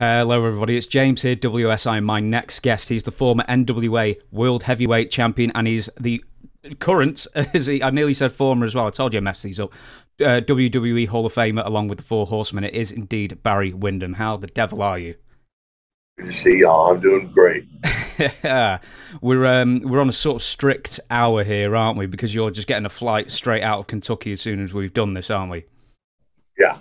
Hello, everybody. It's James here, WSI. My next guest, he's the former NWA World Heavyweight Champion, and he's the current, as he, I nearly said former as well. I told you I messed these up. Uh, WWE Hall of Famer, along with the Four Horsemen. It is indeed Barry Windham. How the devil are you? Good to see y'all. I'm doing great. we're um, we're on a sort of strict hour here, aren't we? Because you're just getting a flight straight out of Kentucky as soon as we've done this, aren't we? Yeah.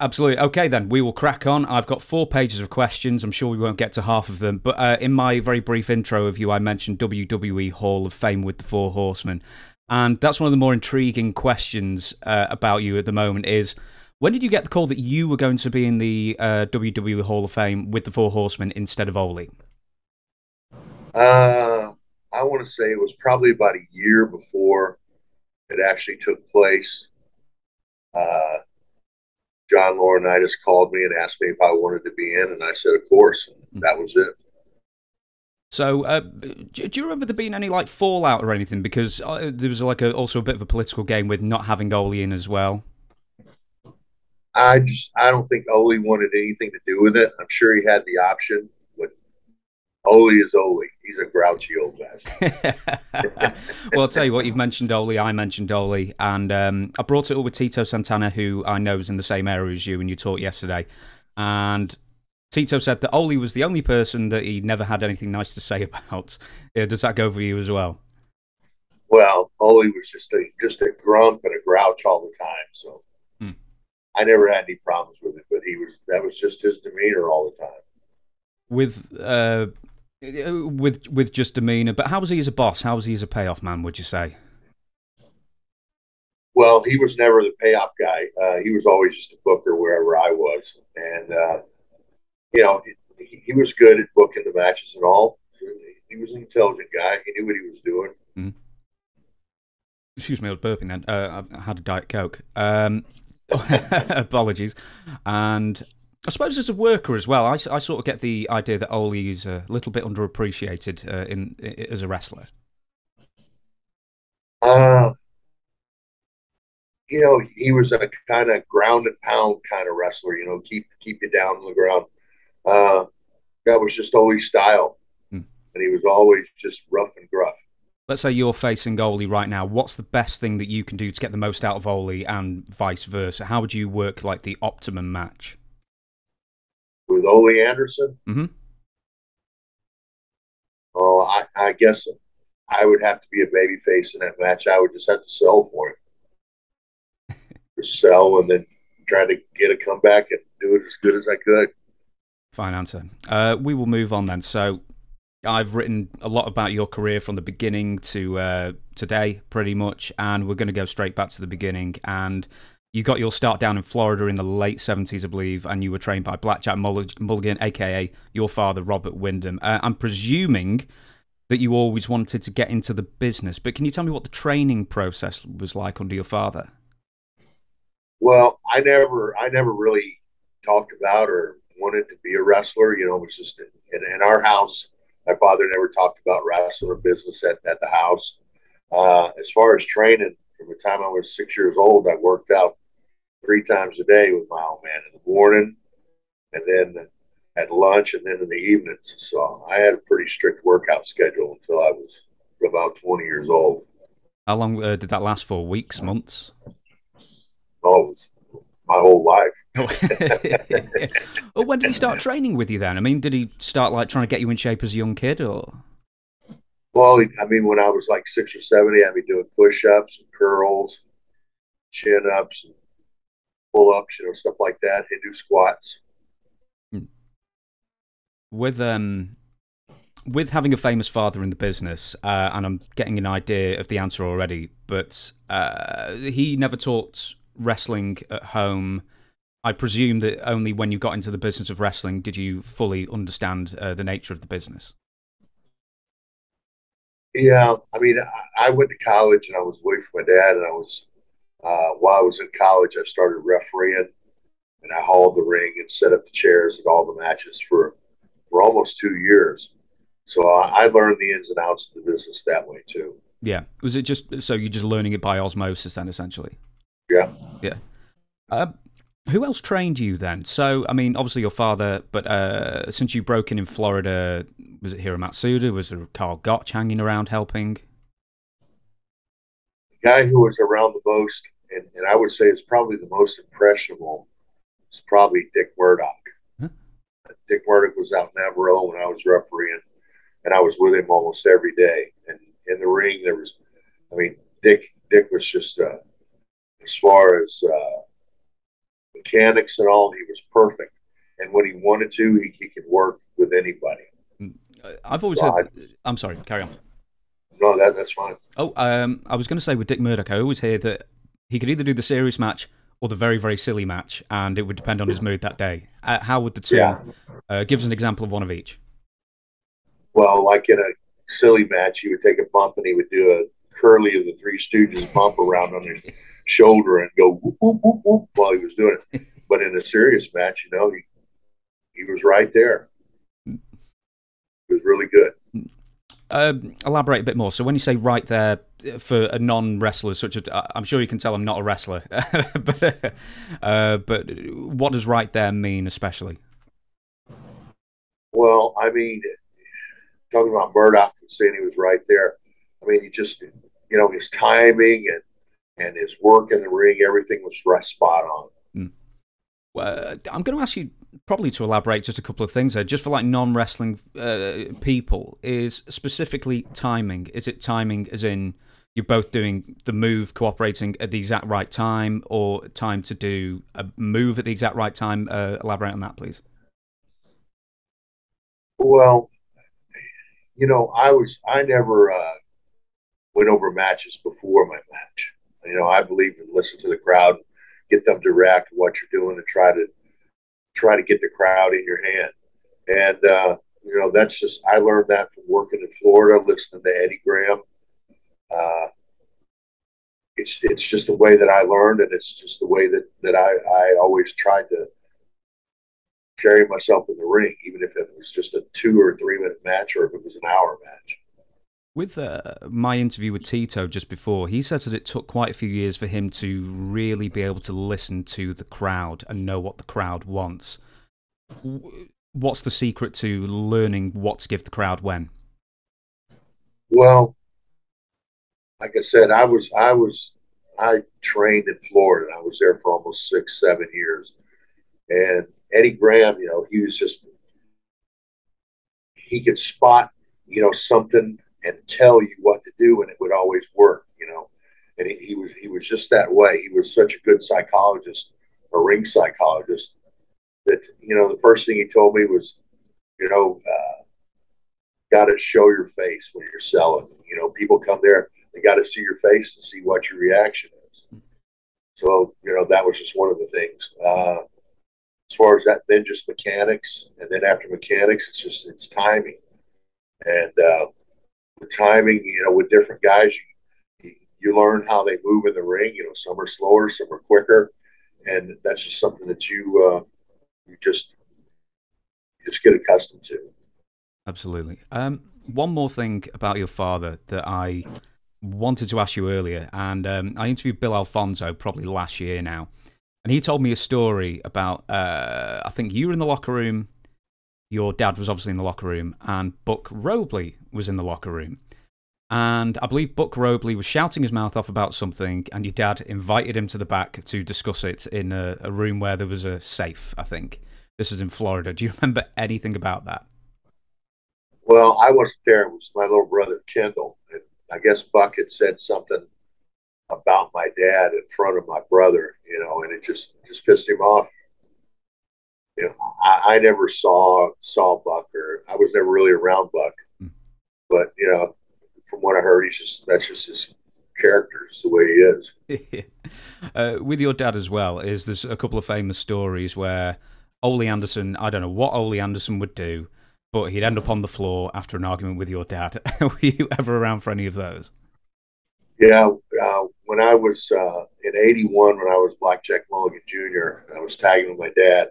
Absolutely. Okay, then we will crack on. I've got four pages of questions. I'm sure we won't get to half of them. But uh, in my very brief intro of you, I mentioned WWE Hall of Fame with the Four Horsemen. And that's one of the more intriguing questions uh, about you at the moment is when did you get the call that you were going to be in the uh, WWE Hall of Fame with the Four Horsemen instead of Ole? Uh, I want to say it was probably about a year before it actually took place. Uh, John Laurinaitis called me and asked me if I wanted to be in, and I said, of course. And that was it. So, uh, do you remember there being any like fallout or anything? Because uh, there was like a, also a bit of a political game with not having Ole in as well. I just I don't think Ole wanted anything to do with it. I'm sure he had the option, but Ole is Ole. He's a grouchy old bastard. well, I'll tell you what. You've mentioned Ole. I mentioned Ole, and um, I brought it up with Tito Santana, who I know is in the same area as you, and you talked yesterday. And Tito said that Ole was the only person that he never had anything nice to say about. Uh, does that go for you as well? Well, Ole was just a just a grump and a grouch all the time. So hmm. I never had any problems with it. But he was that was just his demeanor all the time. With uh, with with just demeanor, but how was he as a boss? How was he as a payoff man? Would you say? Well, he was never the payoff guy. Uh, he was always just a booker wherever I was, and uh, you know, he, he, was good at booking the matches and all. He was an intelligent guy. He knew what he was doing. Mm. Excuse me, I was burping then. Uh, I had a Diet Coke. Um, apologies. And I suppose as a worker as well, I, I sort of get the idea that Ole is a little bit underappreciated uh, in, in, as a wrestler. Uh, you know, he was a kind of ground and pound kind of wrestler. You know, keep keep you down on the ground. Uh, that was just Ole's style, hmm. and he was always just rough and gruff. Let's say you're facing Ole right now. What's the best thing that you can do to get the most out of Ole, and vice versa? How would you work like the optimum match? With Ole Anderson? Mm-hmm. Oh, I, I guess I would have to be a baby face in that match. I would just have to sell for it. sell and then try to get a comeback and do it as good as I could. Fine answer. Uh, we will move on then. So, I've written a lot about your career from the beginning to uh, today, pretty much, and we're going to go straight back to the beginning. And you got your start down in Florida in the late 70s, I believe, and you were trained by Blackjack Mulligan, aka your father, Robert Windham. Uh, I'm presuming that you always wanted to get into the business, but can you tell me what the training process was like under your father? Well, I never, I never really talked about or wanted to be a wrestler. You know, it was just in, in our house. My father never talked about wrestling or business at, at the house. Uh, as far as training, from the time I was six years old, I worked out three times a day with my old man in the morning and then at lunch and then in the evenings. So I had a pretty strict workout schedule until I was about 20 years old. How long uh, did that last for? Weeks, months? Oh, it was my whole life. well, when did he start training with you then? I mean, did he start like trying to get you in shape as a young kid or? Well, I mean, when I was like six or seven, he had me doing push ups and curls, chin ups, and pull ups, you know, stuff like that. Do squats. With, um, with having a famous father in the business, uh, and I'm getting an idea of the answer already, but uh, he never taught wrestling at home. I presume that only when you got into the business of wrestling did you fully understand uh, the nature of the business. Yeah, I mean, I went to college and I was away from my dad, and I was uh, while I was in college, I started refereeing, and I hauled the ring and set up the chairs at all the matches for for almost two years. So I, I learned the ins and outs of the business that way too. Yeah, was it just so you're just learning it by osmosis then, essentially? Yeah. Yeah. Uh, Who else trained you then? So, I mean, obviously your father, but uh, since you broke in in Florida, was it Hiro Matsuda? Was there Karl Gotch hanging around helping? The guy who was around the most, and, and I would say is probably the most impressionable, is probably Dick Murdoch. Huh? Dick Murdoch was out in Amarillo when I was refereeing, and I was with him almost every day. And in the ring, there was, I mean, Dick Dick was just, uh, as far as uh, mechanics and all, he was perfect. And when he wanted to, he, he could work with anybody. Mm, I've always so heard. I, am sorry, carry on. No, that that's fine. Oh, um, I was going to say with Dick Murdoch, I always hear that he could either do the serious match or the very very silly match, and it would depend on his mood that day. Uh, how would the two? Yeah. Uh, give us an example of one of each. Well, like in a silly match, he would take a bump and he would do a Curly of the Three Stooges bump around on his shoulder and go whoop, whoop, whoop, whoop while he was doing it. But in a serious match, you know, he he was right there. It was really good. Uh, elaborate a bit more. So when you say right there for a non-wrestler, such as I'm sure you can tell I'm not a wrestler, but uh, but what does right there mean, especially? Well, I mean, talking about Murdoch and saying he was right there. I mean, he just you know his timing and and his work in the ring, everything was right spot on. Mm. Well, I'm going to ask you probably to elaborate just a couple of things there, just for like non wrestling uh, people. Is specifically timing? Is it timing as in you're both doing the move, cooperating at the exact right time, or time to do a move at the exact right time? Uh, elaborate on that, please. Well, you know, I was I never uh, went over matches before my match. You know, I believe in listen to the crowd, get them to react to what you're doing, and try to try to get the crowd in your hand. And uh, you know, that's just I learned that from working in Florida, listening to Eddie Graham. Uh, it's it's just the way that I learned, and it's just the way that that I I always tried to carry myself in the ring, even if it was just a two or three minute match, or if it was an hour match. With uh, my interview with Tito just before, he said that it took quite a few years for him to really be able to listen to the crowd and know what the crowd wants. What's the secret to learning what to give the crowd when? Well, like I said, I was I was I trained in Florida. I was there for almost six, seven years, and Eddie Graham, you know, he was just he could spot, you know, something and tell you what to do, and it would always work, you know. And he, he was he was just that way. He was such a good psychologist, a ring psychologist, that you know the first thing he told me was, you know, uh, got to show your face when you're selling. You know, people come there, they got to see your face to see what your reaction is. So you know that was just one of the things. Uh, as far as that, then just mechanics, and then after mechanics, it's just it's timing, and uh, the timing, you know, with different guys, you, you learn how they move in the ring. You know, some are slower, some are quicker, and that's just something that you uh, you just you just get accustomed to. Absolutely. Um, one more thing about your father that I wanted to ask you earlier, and um, I interviewed Bill Alfonso probably last year now, and he told me a story about uh, I think you were in the locker room your dad was obviously in the locker room, and Buck Robley was in the locker room. And I believe Buck Robley was shouting his mouth off about something, and your dad invited him to the back to discuss it in a, a room where there was a safe, I think. This is in Florida. Do you remember anything about that? Well, I wasn't there. It was my little brother, Kendall. And I guess Buck had said something about my dad in front of my brother, you know, and it just, just pissed him off you know, I, I, never saw saw Buck or I was never really around Buck, mm. but you know, from what I heard, he's just that's just his character, it's the way he is. uh, with your dad as well, is there's a couple of famous stories where Ole Anderson, I don't know what Ole Anderson would do, but he'd end up on the floor after an argument with your dad. Were you ever around for any of those? Yeah, uh, when I was uh, in '81, when I was Blackjack Mulligan Jr., I was tagging with my dad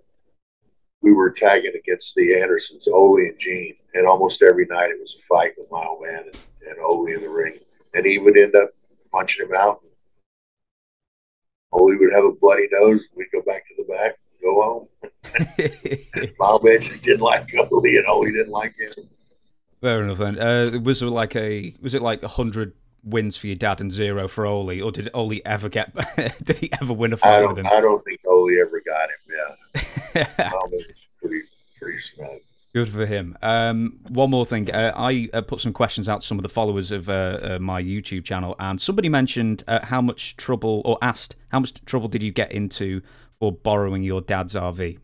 we were tagging against the Andersons, Ole and Gene, and almost every night it was a fight with my old man and, and Ole in the ring, and he would end up punching him out. Ole would have a bloody nose. We'd go back to the back, go home. Mom just didn't like Ole, and Ole didn't like him. Fair enough then. Uh, was there like a was it like a hundred wins for your dad and zero for Ole, or did Ole ever get? did he ever win a fight don't. with him? I don't think Ole ever got him. Yeah, pretty pretty snug. Good for him. Um, one more thing. Uh, I uh, put some questions out to some of the followers of uh, uh, my YouTube channel, and somebody mentioned uh, how much trouble, or asked how much trouble did you get into for borrowing your dad's RV?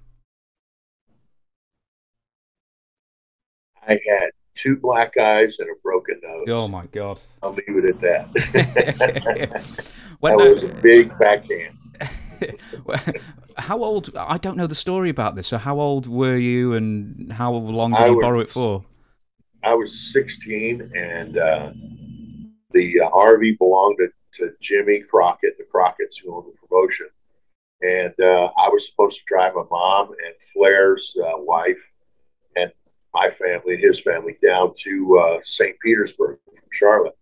I had two black eyes and a broken nose. Oh my god! I'll leave it at that. that was a big backhand. how old? I don't know the story about this. So how old were you, and how long I did you was- borrow it for? I was 16, and uh, the uh, RV belonged to, to Jimmy Crockett, the Crockett's who owned the promotion. And uh, I was supposed to drive my mom and Flair's uh, wife and my family and his family down to uh, St. Petersburg from Charlotte.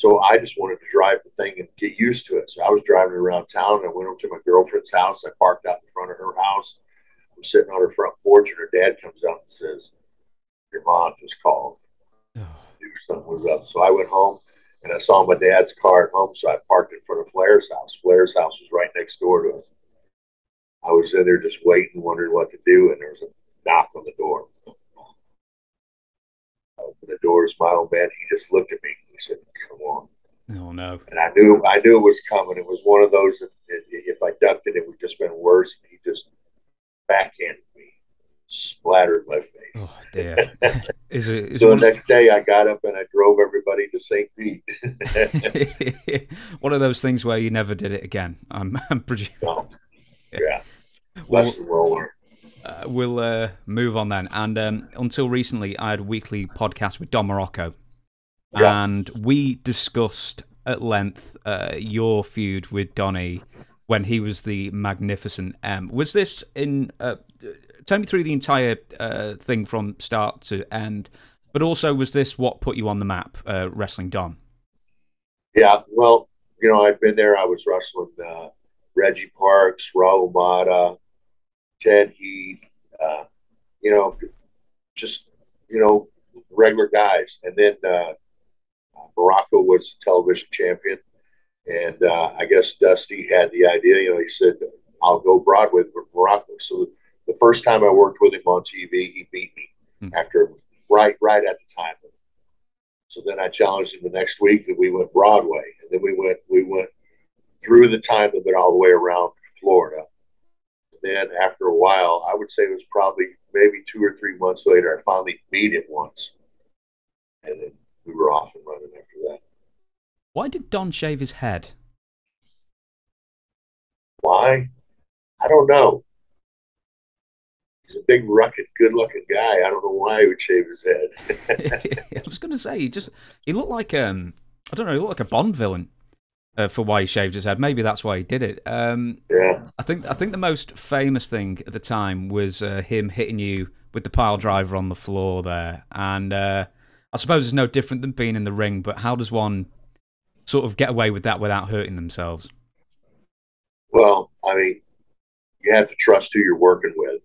So I just wanted to drive the thing and get used to it. So I was driving around town. And I went over to my girlfriend's house. I parked out in front of her house. I'm sitting on her front porch, and her dad comes out and says, Your mom just called knew something was up. So I went home and I saw my dad's car at home. So I parked in front of Flair's house. Flair's house was right next door to us. I was in there just waiting, wondering what to do, and there was a knock on the door. The my old man. He just looked at me. He said, "Come on." Oh no! And I knew, I knew it was coming. It was one of those that if I ducked it, it would just been worse. He just backhanded me, splattered my face. Oh dear! Is it? Is So the next day, I got up and I drove everybody to St. Pete. one of those things where you never did it again. I'm, I'm presuming. Oh, no. Yeah. Well, well learned. Uh, we'll uh, move on then. And um, until recently, I had a weekly podcast with Don Muraco, Yeah. and we discussed at length uh, your feud with Donny when he was the Magnificent M. Was this in? Uh, tell me through the entire uh, thing from start to end. But also, was this what put you on the map, uh, wrestling Don? Yeah. Well, you know, I've been there. I was wrestling uh, Reggie Parks, Raul Mata, Ted Heath, uh, you know, just, you know, regular guys. And then uh, Muraco was a television champion. And uh, I guess Dusty had the idea, you know, he said, I'll go Broadway with Muraco. So the first time I worked with him on TV, he beat me Hmm. after right, right at the time. So then I challenged him the next week and we went Broadway. And then we went, we went through the time limit all the way around Florida. Then after a while, I would say it was probably maybe two or three months later, I finally beat him once. And then we were off and running after that. Why did Don shave his head? Why? I don't know. He's a big, rugged, good looking guy. I don't know why he would shave his head. I was going to say he just he looked like um I don't know he looked like a Bond villain uh, for why he shaved his head. Maybe that's why he did it. Um, yeah. I think I think the most famous thing at the time was uh, him hitting you with the pile driver on the floor there, and uh, I suppose it's no different than being in the ring. But how does one sort of get away with that without hurting themselves? Well, I mean, you have to trust who you're working with.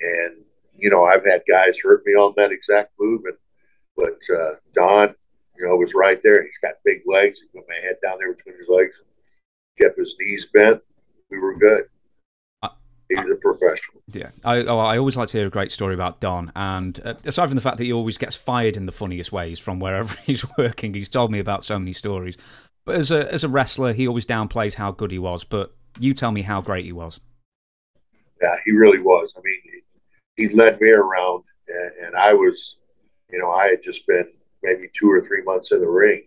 And, you know, I've had guys hurt me on that exact move. And, but uh, Don, you know, was right there. He's got big legs. He put my head down there between his legs, kept his knees bent. We were good. Uh, He's a professional. Yeah, I oh, I always like to hear a great story about Don, and uh, aside from the fact that he always gets fired in the funniest ways from wherever he's working, he's told me about so many stories. But as a as a wrestler, he always downplays how good he was. But you tell me how great he was. Yeah, he really was. I mean, he, he led me around, and, and I was, you know, I had just been maybe two or three months in the ring.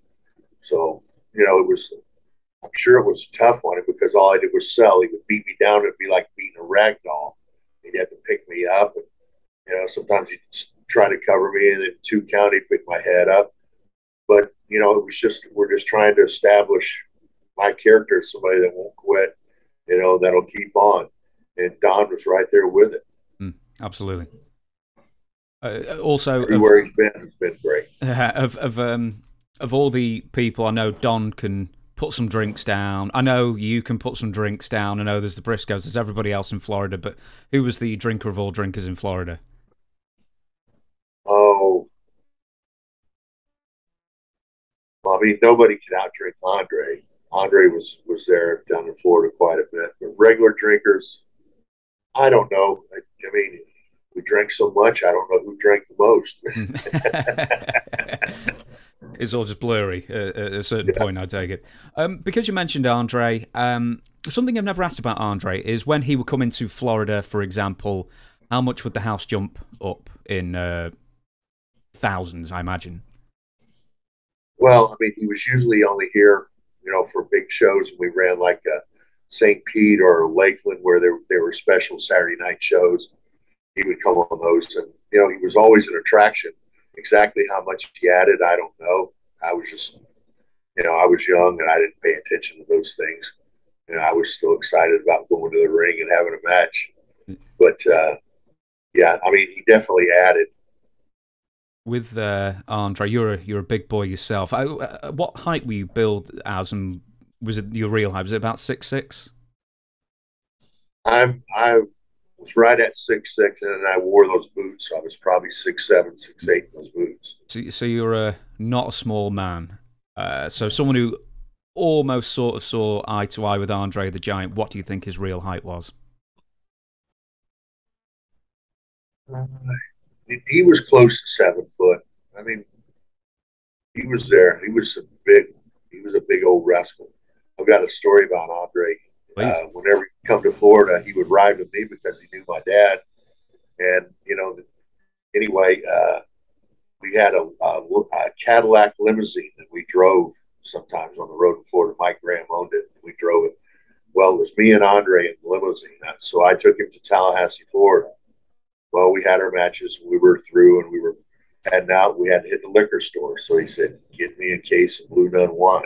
So, you know, it was, I'm sure it was tough on him because all I did was sell. He would beat me down. It'd be like beating a rag doll. He'd have to pick me up. And, you know, sometimes he'd try to cover me, and then two count, he'd pick my head up. But, you know, it was just, we're just trying to establish my character as somebody that won't quit, you know, that'll keep on. And Don was right there with it. Hmm, absolutely. Uh, also, of, Everywhere he's been, he's been great. of of um of all the people I know, Don can put some drinks down. I know you can put some drinks down. I know there's the Briscoes, there's everybody else in Florida, but who was the drinker of all drinkers in Florida? Oh, well, I mean, nobody could outdrink Andre. Andre was was there down in Florida quite a bit, but regular drinkers, I don't know. I, I mean, we drank so much, I don't know who drank the most. it's all just blurry at a certain yeah. point, I take it. Um, because you mentioned Andre, um, something I've never asked about Andre is when he would come into Florida, for example, how much would the house jump up in uh, thousands, I imagine? Well, I mean, he was usually only here, you know, for big shows. We ran like a St. Pete or Lakeland where there, there were special Saturday night shows. He would come on those. And, you know, he was always an attraction Exactly how much he added, I don't know. I was just, you know, I was young and I didn't pay attention to those things. And I was still excited about going to the ring and having a match. But uh, yeah, I mean, he definitely added. With uh, Andre, you're a you're a big boy yourself. I, uh, what height were you billed as, and was it your real height? Was it about six six? I'm I was right at six six, and I wore those boots. So I was probably six seven, six eight in those boots. So, so you're a not a small man. Uh, so someone who almost sort of saw eye to eye with Andre the Giant. What do you think his real height was? Uh, he was close to seven foot. I mean, he was there. He was a big. He was a big old rascal. I've got a story about Andre. Uh, whenever he come to Florida, he would ride with me because he knew my dad. And you know, anyway, uh, we had a, a, a, Cadillac limousine that we drove sometimes on the road in Florida. Mike Graham owned it. And we drove it. Well, it was me and Andre in the limousine. So I took him to Tallahassee, Florida. Well, we had our matches. We were through, and we were heading out. We had to hit the liquor store. So he said, "Get me a case of Blue Nun wine."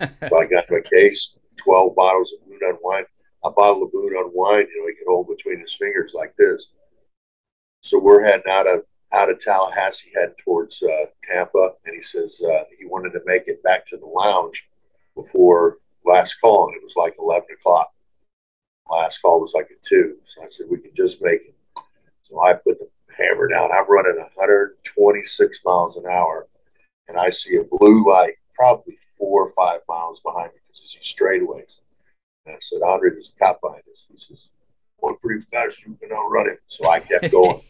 so I got a case. 12 bottles of Blue Nun wine. A bottle of Blue Nun wine, you know, he could hold between his fingers like this. So we're heading out of out of Tallahassee, heading towards uh, Tampa, and he says uh, he wanted to make it back to the lounge before last call, and it was like 11 o'clock. Last call was like at two, so I said we can just make it. So I put the hammer down. I'm running 126 miles an hour, and I see a blue light, probably four or five miles behind me because you see straightaways. And I said, Andre, there's a cop behind us. He says, one pretty fast, you can outrun him. So I kept going.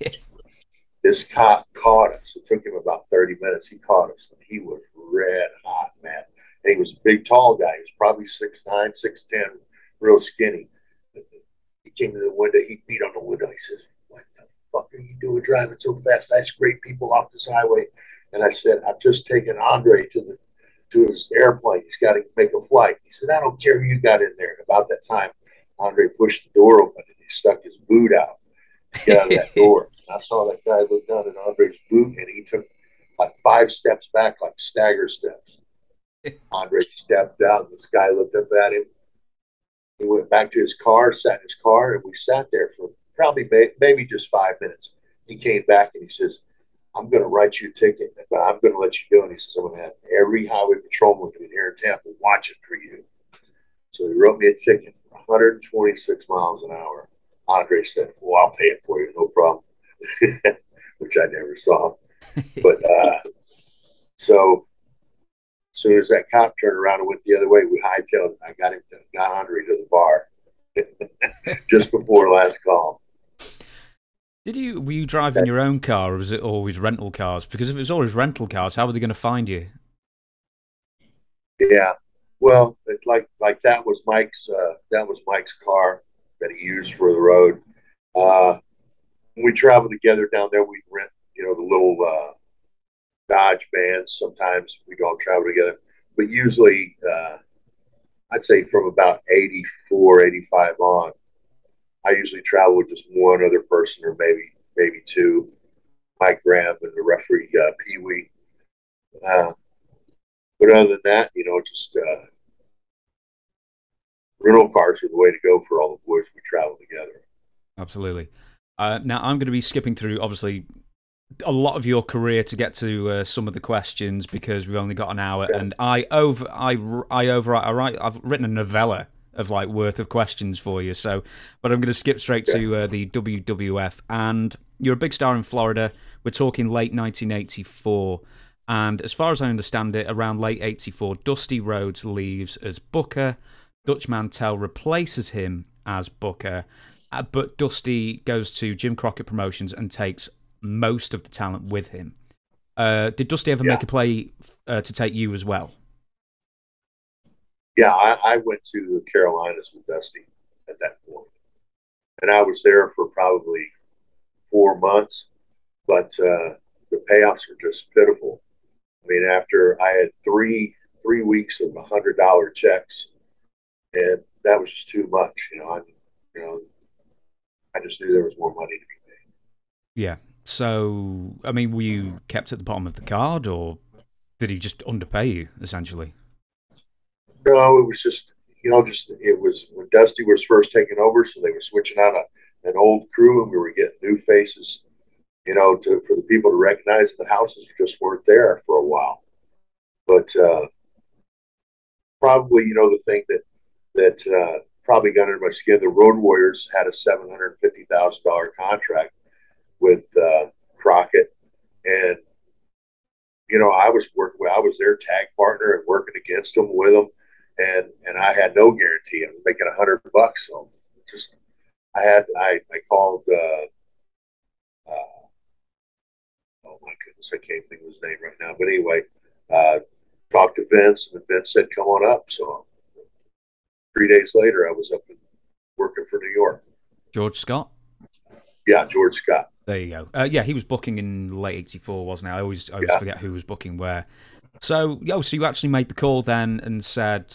this cop caught us. It took him about 30 minutes. He caught us, and he was red hot, man. And he was a big, tall guy. He was probably 6'9", 6'10", real skinny. He came to the window. He beat on the window. He says, what the fuck are you doing driving so fast? I scrape people off this highway. And I said, I've just taken Andre to the to his airplane. He's got to make a flight. He said, I don't care who you got in there. And about that time, Andre pushed the door open and he stuck his boot out get out of that door. And I saw that guy look down at Andre's boot and he took like five steps back, like stagger steps. Andre stepped out and this guy looked up at him. He went back to his car, sat in his car, and we sat there for probably maybe just five minutes. He came back and he says, I'm going to write you a ticket, but I'm going to let you go. And he says, I'm going to have every highway patrolman in here in Tampa watching for you. So he wrote me a ticket for 126 miles an hour. Andre said, Well, I'll pay it for you, no problem, which I never saw. but uh, so as soon as that cop turned around and went the other way, we hightailed. I got him, got Andre to the bar just before last call. Did you were you driving your own car, or was it always rental cars? Because if it was always rental cars, how were they going to find you? Yeah, well, it, like like that was Mike's uh, that was Mike's car that he used for the road. Uh, when we traveled together down there, we'd rent you know the little uh, Dodge vans. Sometimes we'd all travel together, but usually uh, I'd say from about 84, 85 on, I usually travel with just one other person or maybe maybe two. Mike Graham and the referee uh, Pee Wee. Uh, but other than that, you know, just uh, rental cars are the way to go for all the boys we travel together. Absolutely. Uh, now I'm going to be skipping through obviously a lot of your career to get to uh, some of the questions because we've only got an hour, yeah. and I over I I over I write I've written a novella of like worth of questions for you. So, but I'm going to skip straight to uh, the WWF, and you're a big star in Florida. We're talking late 1984. And as far as I understand it, around late 84, Dusty Rhodes leaves as Booker. Dutch Mantell replaces him as Booker. Uh, but Dusty goes to Jim Crockett Promotions and takes most of the talent with him. Uh, did Dusty ever yeah. make a play uh, to take you as well? Yeah, I, I, went to the Carolinas with Dusty at that point, and I was there for probably four months, but uh, the payoffs were just pitiful. I mean, after I had three three weeks of hundred dollar checks, and that was just too much. You know, I you know, I just knew there was more money to be made. Yeah. So, I mean, were you kept at the bottom of the card, or did he just underpay you essentially? No, it was just you know, just it was when Dusty was first taking over, so they were switching out a, an old crew, and we were getting new faces you know, to for the people to recognize the houses just weren't there for a while. But uh, probably, you know, the thing that that uh, probably got under my skin, the Road Warriors had a seven hundred fifty thousand dollar contract with uh, Crockett, and you know, I was working, I was their tag partner and working against them with them, and and I had no guarantee. I was making a hundred bucks, so just I had I I called. Uh, oh my goodness, I can't think of his name right now. But anyway, uh, talked to Vince, and Vince said, "Come on up." So three days later, I was up and working for New York. George Scott. Yeah, George Scott. There you go. Uh, yeah, he was booking in late '84, wasn't he? I always, I always yeah. forget who was booking where. So, yo, so you actually made the call then and said,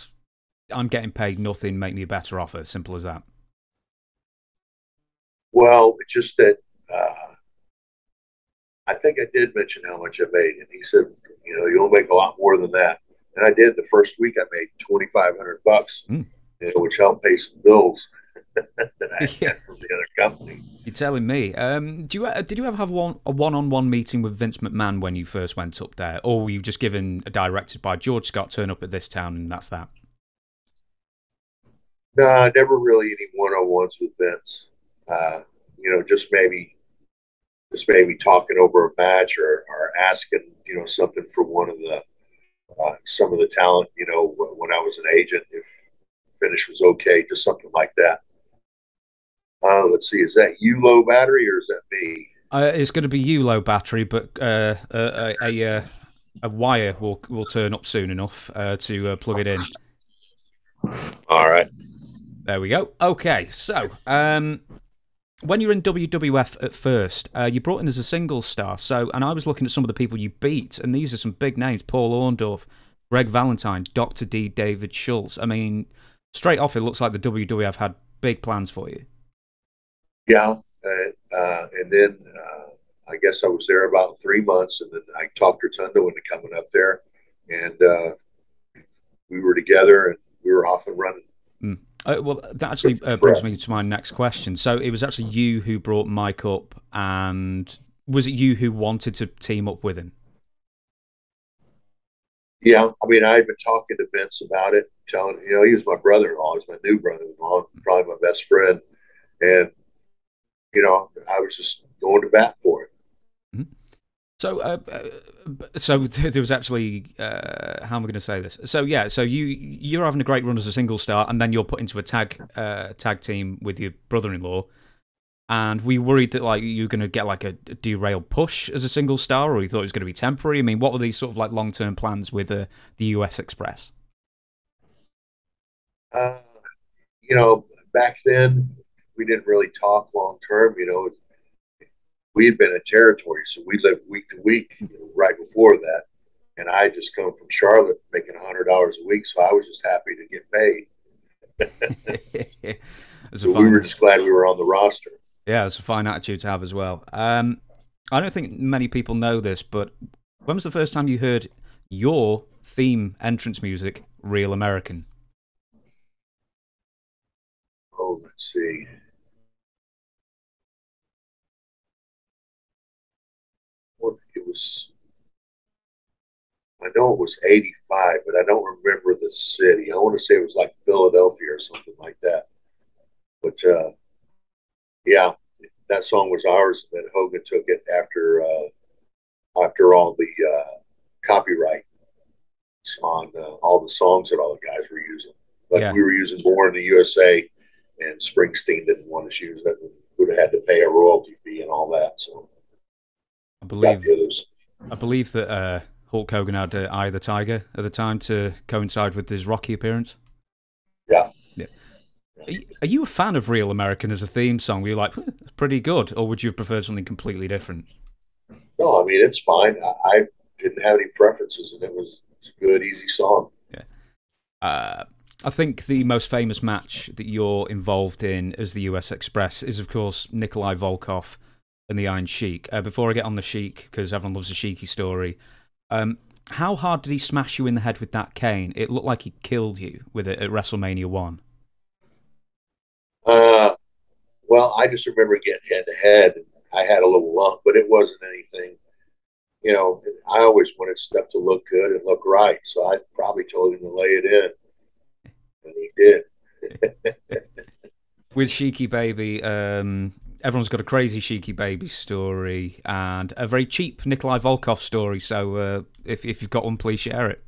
"I'm getting paid nothing. Make me a better offer." Simple as that. Well, it's just that uh, I think I did mention how much I made, and he said, you know, you'll make a lot more than that. And I did. The first week, I made twenty five hundred bucks, mm. you know, which helped pay some bills I yeah. from the other company. You're telling me. Um, do you uh, did you ever have one a one on one meeting with Vince McMahon when you first went up there, or were you just given a directed by George Scott, turn up at this town, and that's that? No, nah, never really any one on ones with Vince. Uh, you know, just maybe just maybe talking over a match or, or asking, you know, something for one of the, uh, some of the talent, you know, when I was an agent, if finish was okay, just something like that. Uh, let's see, is that you low battery or is that me? Uh, it's going to be you low battery, but uh, a, a, a, wire will will turn up soon enough uh, to uh, plug it in. All right. There we go. Okay, so um, when you're in WWF at first, uh, you brought in as a single star. So, and I was looking at some of the people you beat, and these are some big names: Paul Orndorff, Greg Valentine, Doctor D, David Schultz. I mean, straight off, it looks like the WWF had big plans for you. Yeah, uh, uh, and then uh, I guess I was there about three months, and then I talked Rotundo into coming up there, and uh, we were together, and we were off and running. Mm. Uh, well, that actually uh, brings me to my next question. So it was actually you who brought Mike up, and was it you who wanted to team up with him? Yeah, I mean, I had been talking to Vince about it, telling you know he was my brother-in-law, he was my new brother-in-law, probably my best friend, and you know I was just going to bat for it. So, uh, uh so there was actually uh, how am I going to say this? So yeah, so you you're having a great run as a single star, and then you're put into a tag uh, tag team with your brother-in-law. And we worried that like you're going to get like a, derailed push as a single star, or you thought it was going to be temporary. I mean, what were these sort of like long term plans with uh, the US Express? Uh, you know, back then we didn't really talk long term. You know, we had been in territory, so we lived week to week you know, right before that. And I just come from Charlotte making a hundred dollars a week, so I was just happy to get paid. so fine, we were just glad we were on the roster. Yeah, it's a fine attitude to have as well. Um, I don't think many people know this, but when was the first time you heard your theme entrance music, Real American? Oh, let's see. Was I know it was 85, but I don't remember the city. I want to say it was like Philadelphia or something like that. But uh, yeah, that song was ours, and then Hogan took it after uh, after all the uh, copyright on uh, all the songs that all the guys were using. Like yeah. we were using "Born in the USA," and Springsteen didn't want to use it. Would have had to pay a royalty fee and all that. So believe I believe that uh, Hulk Hogan had uh, Eye of the Tiger at the time to coincide with his Rocky appearance. Yeah. Yeah. Are you a fan of Real American as a theme song? Were you like, it's pretty good, or would you have preferred something completely different? No, I mean it's fine. I, I didn't have any preferences, and it was it's a good, easy song. Yeah. Uh, I think the most famous match that you're involved in as the US Express is, of course, Nikolai Volkov and the Iron Sheik. Uh, before I get on the Sheik, because everyone loves a Sheiky story, um, how hard did he smash you in the head with that cane? It looked like he killed you with it at WrestleMania 1. Uh, well, I just remember getting head to head. I had a little lump, but it wasn't anything. You know, I always wanted stuff to look good and look right, so I probably told him to lay it in and he did. With Sheiky Baby, um, everyone's got a crazy Sheiky Baby story and a very cheap Nikolai Volkov story. So uh, if, if you've got one, please share it.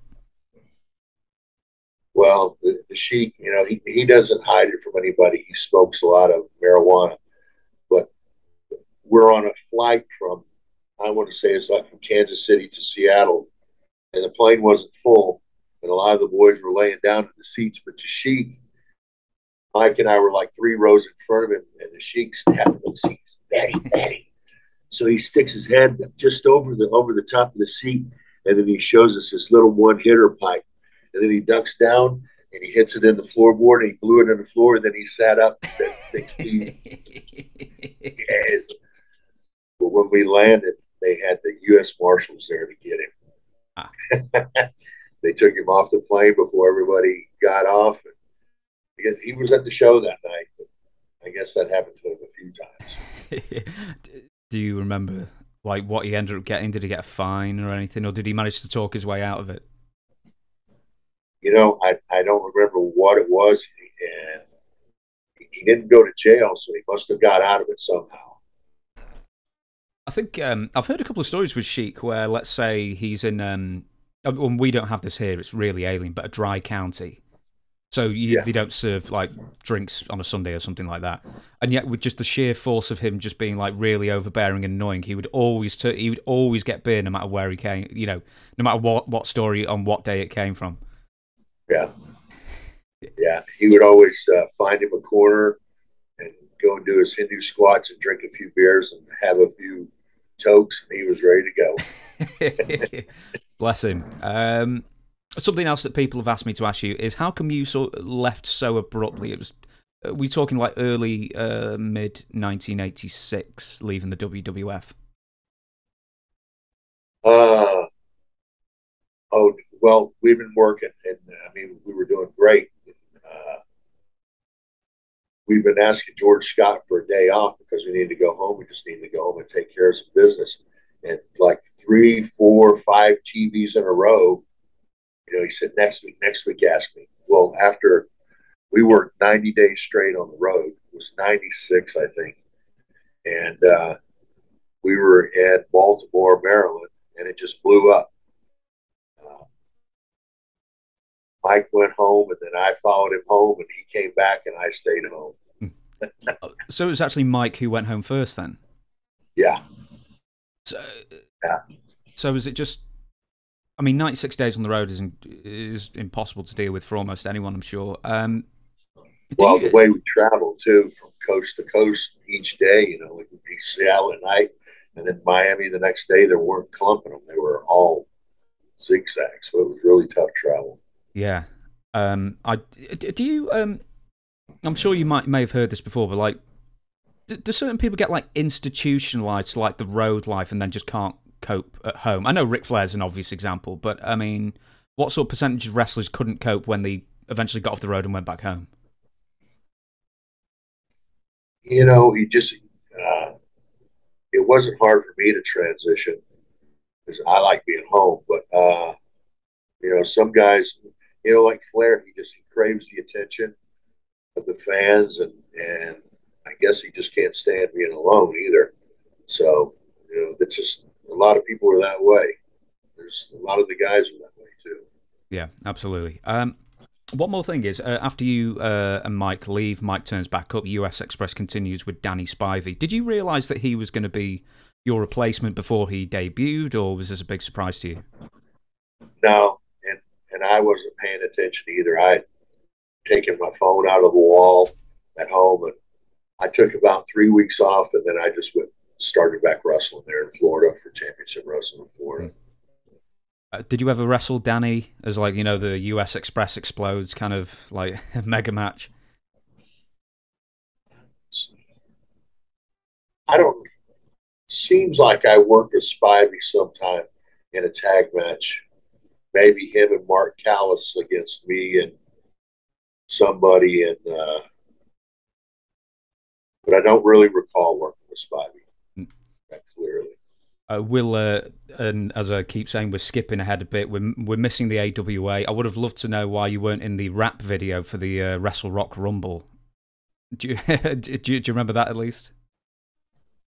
Well, the, the Sheik, you know, he, he doesn't hide it from anybody. He smokes a lot of marijuana. But we're on a flight from, I want to say it's like from Kansas City to Seattle, and the plane wasn't full and a lot of the boys were laying down in the seats. But the Sheik, Mike and I were like three rows in front of him, and the Sheik's tapping the seats, Betty, Betty. So he sticks his head just over the over the top of the seat, and then he shows us this little one hitter pipe, and then he ducks down and he hits it in the floorboard, and he blew it in the floor, and then he sat up yes. But when we landed, they had the U.S. Marshals there to get him. Ah. they took him off the plane before everybody got off. Because he was at the show that night. I guess that happened to him a few times. Do you remember like what he ended up getting? Did he get a fine or anything, or did he manage to talk his way out of it? You know, I, I don't remember what it was, and he didn't go to jail, so he must have got out of it somehow. I think um, I've heard a couple of stories with Sheik where, let's say, he's in um, when we don't have this here, it's really alien, but a dry county. So you, yeah. they don't serve like drinks on a Sunday or something like that. And yet, with just the sheer force of him just being like really overbearing and annoying, he would always t- he would always get beer no matter where he came. You know, no matter what what story on what day it came from. Yeah, yeah. He would always uh, find him a corner and go and do his Hindu squats and drink a few beers and have a few tokes, and he was ready to go. Bless him. Um, something else that people have asked me to ask you is how come you sort left so abruptly? It was are we talking like early uh, mid 1986 leaving the WWF? Uh oh well we've been working and I mean we were doing great. Uh, we've been asking George Scott for a day off because we need to go home. We just need to go home and take care of some business and like three, four, five TVs in a row. You know, he said, next week, next week, ask me. Well, after we worked 90 days straight on the road, it was 96, I think. And uh, we were in Baltimore, Maryland, and it just blew up. Uh, Mike went home, and then I followed him home, and he came back, and I stayed home. so it was actually Mike who went home first, then? Yeah. So, yeah. So was it just? I mean, ninety six days on the road is is impossible to deal with for almost anyone, I'm sure. Um, well, you, the way we travel too, from coast to coast each day, you know, it would be Seattle at night, and then Miami the next day. There weren't clumping them; they were all zigzag, so it was really tough travel. Yeah. Um, I do you. Um, I'm sure you might may have heard this before, but like do, do certain people get like institutionalized to like the road life and then just can't cope at home? I know Ric Flair's an obvious example, but I mean, what sort of percentage of wrestlers couldn't cope when they eventually got off the road and went back home? You know, he just, uh, it wasn't hard for me to transition. because I like being home. But uh, you know, some guys, you know, like Flair, he just he craves the attention of the fans, and and I guess he just can't stand being alone either. So you know, it's just a lot of people are that way. There's a lot of the guys are that way too. Yeah, absolutely. Um, one more thing is, uh, after you uh, and Mike leave, Mike turns back up. US Express continues with Danny Spivey. Did you realise that he was going to be your replacement before he debuted, or was this a big surprise to you? No, and and I wasn't paying attention either. I had taken my phone out of the wall at home, and I took about three weeks off, and then I just went started back wrestling there in Florida for Championship Wrestling in Florida. Uh, did you ever wrestle Danny as like you know the US Express explodes kind of like mega match? I don't. Seems like I worked with Spivey sometime in a tag match. Maybe him and Mark Callous against me and somebody, and uh, but I don't really recall working with Spivey clearly. Uh, we'll, uh, and as I keep saying, we're skipping ahead a bit. We're we're missing the AWA. I would have loved to know why you weren't in the rap video for the uh, Wrestle Rock Rumble. Do you, do you do you remember that at least?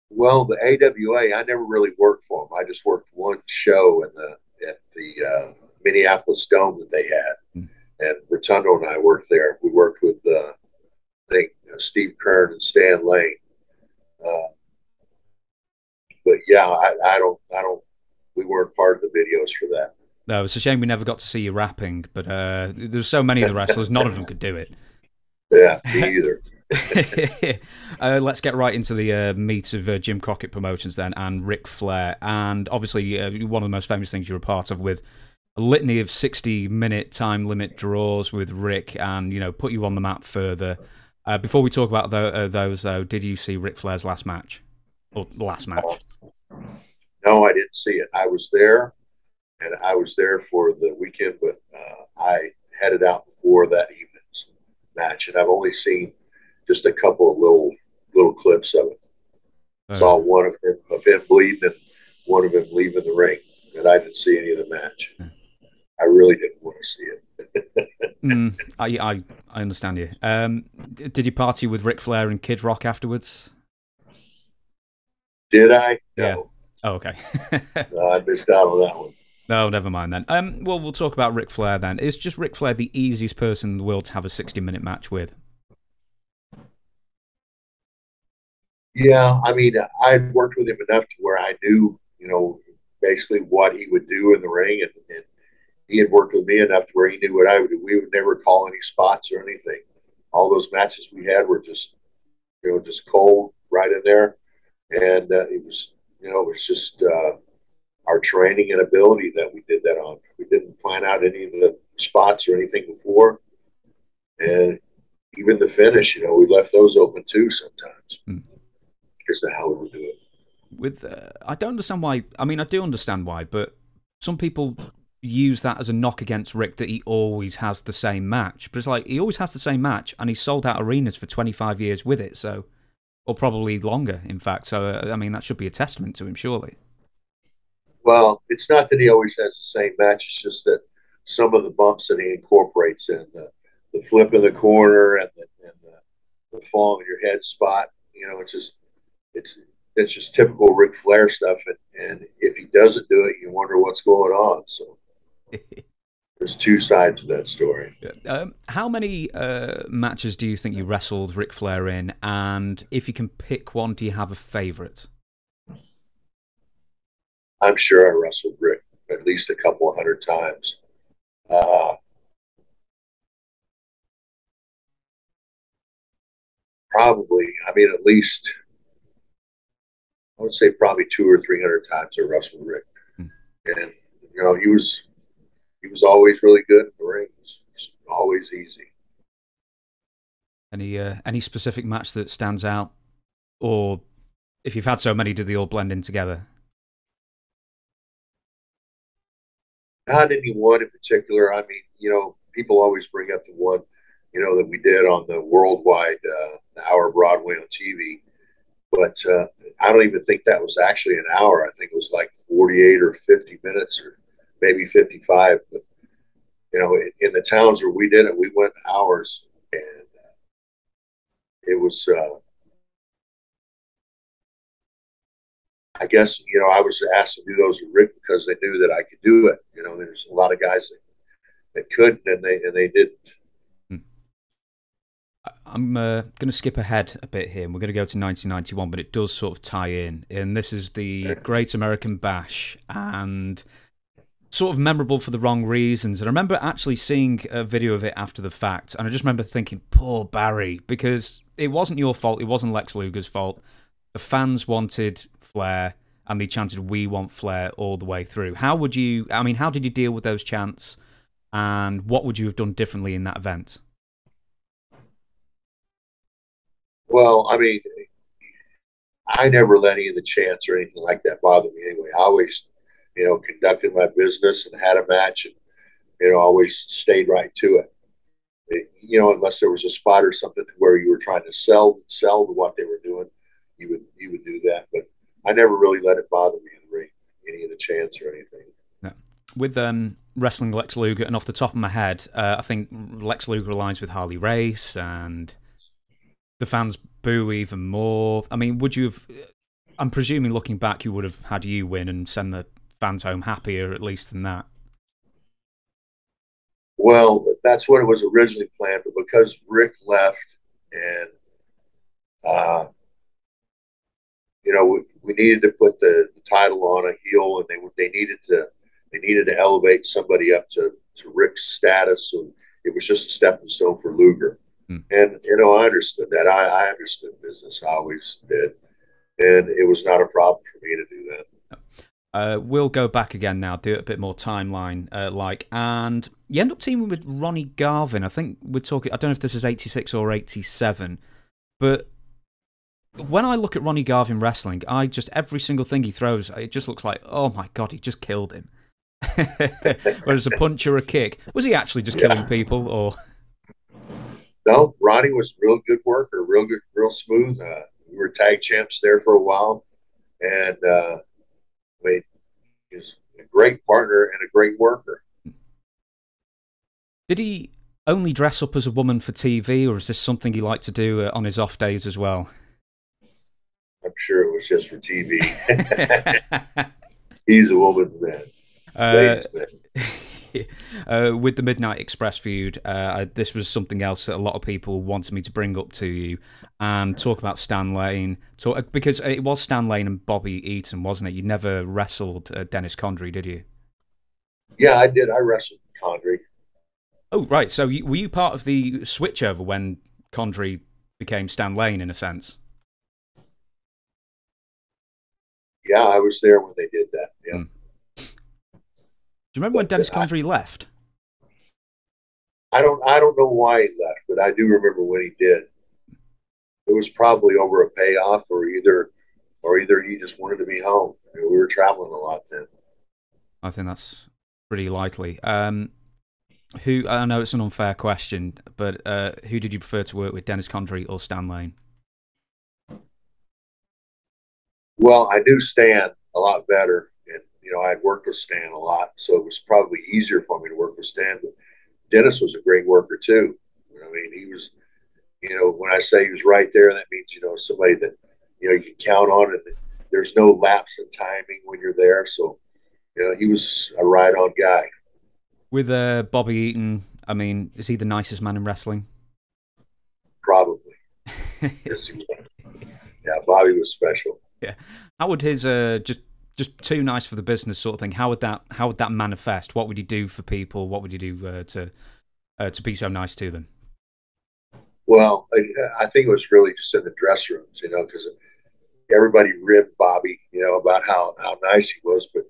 Well, the AWA, I never really worked for them. I just worked one show in the at the uh, Minneapolis Dome that they had, mm. and Rotundo and I worked there. We worked with uh, I think uh, Steve Keirn and Stan Lane. Uh, but yeah, I, I don't, I don't. We weren't part of the videos for that. No, it's a shame we never got to see you rapping. But uh, there's so many of the wrestlers, none of them could do it. Yeah, me either. uh, let's get right into the uh, meat of uh, Jim Crockett Promotions then, and Ric Flair, and obviously uh, one of the most famous things you're a part of with a litany of 60 minute time limit draws with Ric, and you know put you on the map further. Uh, before we talk about the, uh, those, though, did you see Ric Flair's last match or last match? No, I didn't see it. I was there, and I was there for the weekend, but I headed out before that evening's match, and I've only seen just a couple of little little clips of it. Right. Saw one of him, of him bleeding and one of him leaving the ring, and I didn't see any of the match. I really didn't want to see it. mm, I, I I understand you. Um, did you party with Ric Flair and Kid Rock afterwards? Did I? No. Yeah. Oh, okay. no, I missed out on that one. No, never mind then. Um, well, we'll talk about Ric Flair then. Is just Ric Flair the easiest person in the world to have a sixty-minute match with? Yeah, I mean, I'd worked with him enough to where I knew, you know, basically what he would do in the ring, and, and he had worked with me enough to where he knew what I would do. We would never call any spots or anything. All those matches we had were just, you know, just cold right in there, and uh, it was, you know, it was just uh, our training and ability that we did that on. We didn't plan out any of the spots or anything before, and even the finish, you know, we left those open too sometimes. Mm to how we would do it. With, uh, I don't understand why. I mean, I do understand why, but some people use that as a knock against Ric that he always has the same match. But it's like he always has the same match, and he's sold out arenas for 25 years with it. So, or probably longer, in fact. So, uh, I mean, that should be a testament to him, surely. Well, it's not that he always has the same match. It's just that some of the bumps that he incorporates in the, the flip in the corner and the, and the, the fall on your head spot. You know, it's just it's it's just typical Ric Flair stuff, and, and if he doesn't do it, you wonder what's going on. So there's two sides to that story. Um, how many uh, matches do you think you wrestled Ric Flair in? And if you can pick one, do you have a favorite? I'm sure I wrestled Ric at least a couple hundred times. Uh, probably, I mean, at least I would say probably two or three hundred times I wrestled Ric, mm. and you know he was he was always really good in the ring. It was always easy. Any uh, any specific match that stands out, or if you've had so many, do they all blend in together? Not any one in particular. I mean, you know, people always bring up the one, you know, that we did on the worldwide uh, Hour Broadway on TV but uh, I don't even think that was actually an hour. I think it was like 48 or 50 minutes or maybe 55. But, you know, in, in the towns where we did it, we went hours and uh, it was, uh, I guess, you know, I was asked to do those with Ric because they knew that I could do it. You know, there's a lot of guys that, that couldn't and they, and they didn't. I'm uh, going to skip ahead a bit here, and we're going to go to 1991, but it does sort of tie in. And this is the Great American Bash, and sort of memorable for the wrong reasons. And I remember actually seeing a video of it after the fact, and I just remember thinking, poor Barry, because it wasn't your fault, it wasn't Lex Luger's fault. The fans wanted Flair, and they chanted, We want Flair all the way through. How would you, I mean, how did you deal with those chants, and what would you have done differently in that event? Well, I mean, I never let any of the chants or anything like that bother me anyway. I always, you know, conducted my business and had a match and, you know, always stayed right to it. it you know, unless there was a spot or something where you were trying to sell sell to what they were doing, you would you would do that. But I never really let it bother me in the ring, any of the chants or anything. No. With um, wrestling Lex Luger, and off the top of my head, uh, I think Lex Luger aligns with Harley Race and the fans boo even more. I mean, would you have? I'm presuming, looking back, you would have had you win and send the fans home happier, at least than that. Well, that's what it was originally planned, but because Ric left and, uh, you know, we, we needed to put the, the, title on a heel, and they they needed to they needed to elevate somebody up to to Ric's status, and it was just a stepping stone for Luger. Hmm. And you know, I understood that. I, I understood business. I always did, and it was not a problem for me to do that. Uh, we'll go back again now, do it a bit more timeline uh, like, and you end up teaming with Ronnie Garvin. I think we're talking. I don't know if this is eighty six or eighty seven, but when I look at Ronnie Garvin wrestling, I just every single thing he throws, it just looks like, oh my god, he just killed him. Whereas a punch or a kick, was he actually just killing yeah. people or? no, Ronnie was real good worker, real good, real smooth. Uh, we were tag champs there for a while, and uh, mean, he's a great partner and a great worker. Did he only dress up as a woman for TV, or is this something he liked to do uh, on his off days as well? I'm sure it was just for TV. he's a woman's man. Uh, uh, with the Midnight Express feud, uh, this was something else that a lot of people wanted me to bring up to you and talk about Stan Lane. Talk, uh, because it was Stan Lane and Bobby Eaton, wasn't it? You never wrestled uh, Dennis Condrey, did you? Yeah, I did. I wrestled Condrey. Oh, right. So you, were you part of the switchover when Condrey became Stan Lane, in a sense? Yeah, I was there when they did that. Yeah. Mm you remember when Dennis Condrey left? I don't. I don't know why he left, but I do remember when he did. It was probably over a payoff, or either, or either he just wanted to be home. I mean, we were traveling a lot then. I think that's pretty likely. Um, who I know it's an unfair question, but uh, who did you prefer to work with, Dennis Condrey or Stan Lane? Well, I knew Stan a lot better you know, I had worked with Stan a lot, so it was probably easier for me to work with Stan. But Dennis was a great worker too. I mean, he was, you know, when I say he was right there, that means you know somebody that you know you can count on, and there's no lapse in timing when you're there. So, you know, he was a right on guy. With uh, Bobby Eaton, I mean, is he the nicest man in wrestling? Probably. yes, yeah, Bobby was special. Yeah. How would his uh, just just too nice for the business sort of thing. How would that how would that manifest? What would you do for people? What would you do uh, to uh, to be so nice to them? Well, I, I, think it was really just in the dress rooms, you know, because everybody ribbed Bobby, you know, about how how nice he was, but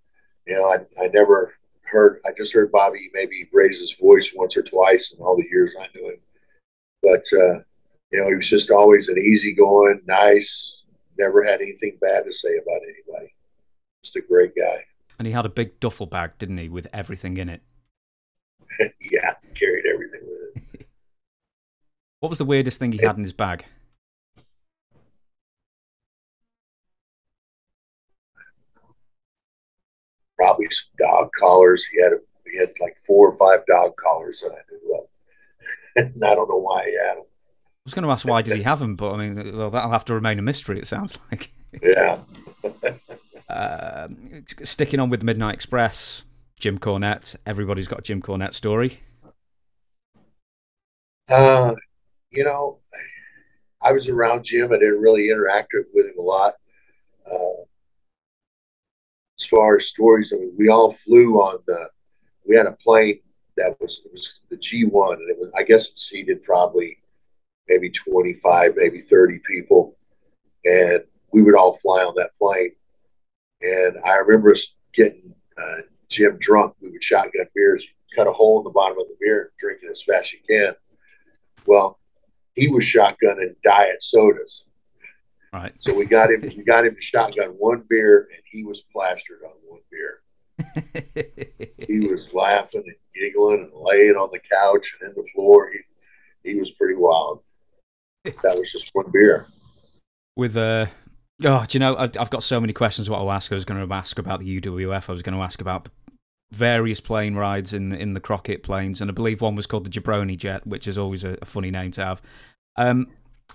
you know, I I never heard. I just heard Bobby maybe raise his voice once or twice in all the years I knew him, but uh, you know, he was just always an easygoing, nice, never had anything bad to say about anybody just a great guy. And he had a big duffel bag, didn't he, with everything in it? yeah, he carried everything with it. what was the weirdest thing he had in his bag? Probably some dog collars. He had a, he had like four or five dog collars that I knew of, and I don't know why he had them. I was going to ask why did he have them, but I mean, well, that'll have to remain a mystery. It sounds like. yeah uh, sticking on with Midnight Express, Jim Cornette. Everybody's got a Jim Cornette story. Uh, you know, I was around Jim. I didn't really interact with him a lot. Uh, as far as stories, I mean, we all flew on the. We had a plane that was it was the G one, and it was I guess it seated probably maybe twenty five, maybe thirty people, and we would all fly on that plane. And I remember us getting uh, Jim drunk. We would shotgun beers, cut a hole in the bottom of the beer, drinking as fast as you can. Well, he was shotgunning diet sodas. Right. So we got him. We got him to shotgun one beer, and he was plastered on one beer. he was laughing and giggling and laying on the couch and in the floor. He, he was pretty wild. That was just one beer. With uh, oh, do you know? I've got so many questions. What I'll ask. I was going to ask about the UWF. I was going to ask about various plane rides in in the Crockett planes, and I believe one was called the Jabroni Jet, which is always a, a funny name to have. Um,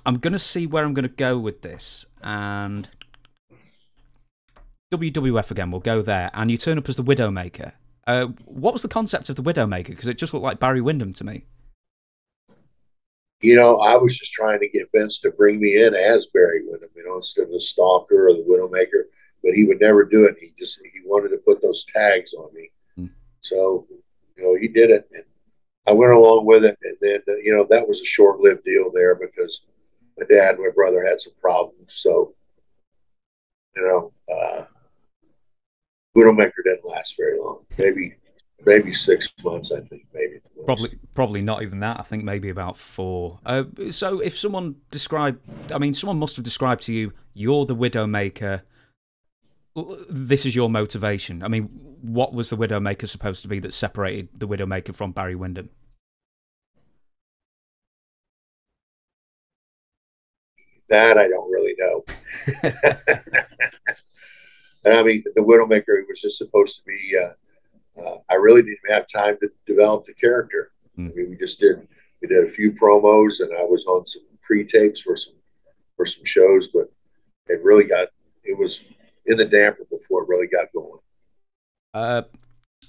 I'm going to see where I'm going to go with this. And WWF again, we'll go there. And you turn up as the Widowmaker. Uh, what was the concept of the Widowmaker? Because it just looked like Barry Windham to me. You know, I was just trying to get Vince to bring me in as Barry Windham, you know, instead of the Stalker or the Widowmaker. But he would never do it. He just he wanted to put those tags on me. Hmm. So, you know, he did it. And I went along with it. And then, you know, that was a short lived deal there because my dad and my brother had some problems. So, you know, uh, Widowmaker didn't last very long. Maybe, maybe six months. I think maybe. Probably, probably not even that. I think maybe about four. Uh, so, if someone described, I mean, someone must have described to you, you're the Widowmaker. This is your motivation. I mean, what was the Widowmaker supposed to be that separated the Widowmaker from Barry Windham? That I don't really know. and I mean, the Widowmaker was just supposed to be. Uh, uh, I really didn't have time to develop the character. Mm. I mean, we just did. We did a few promos, and I was on some pre-tapes for some for some shows, but it really got. It was in the damper before it really got going. Uh,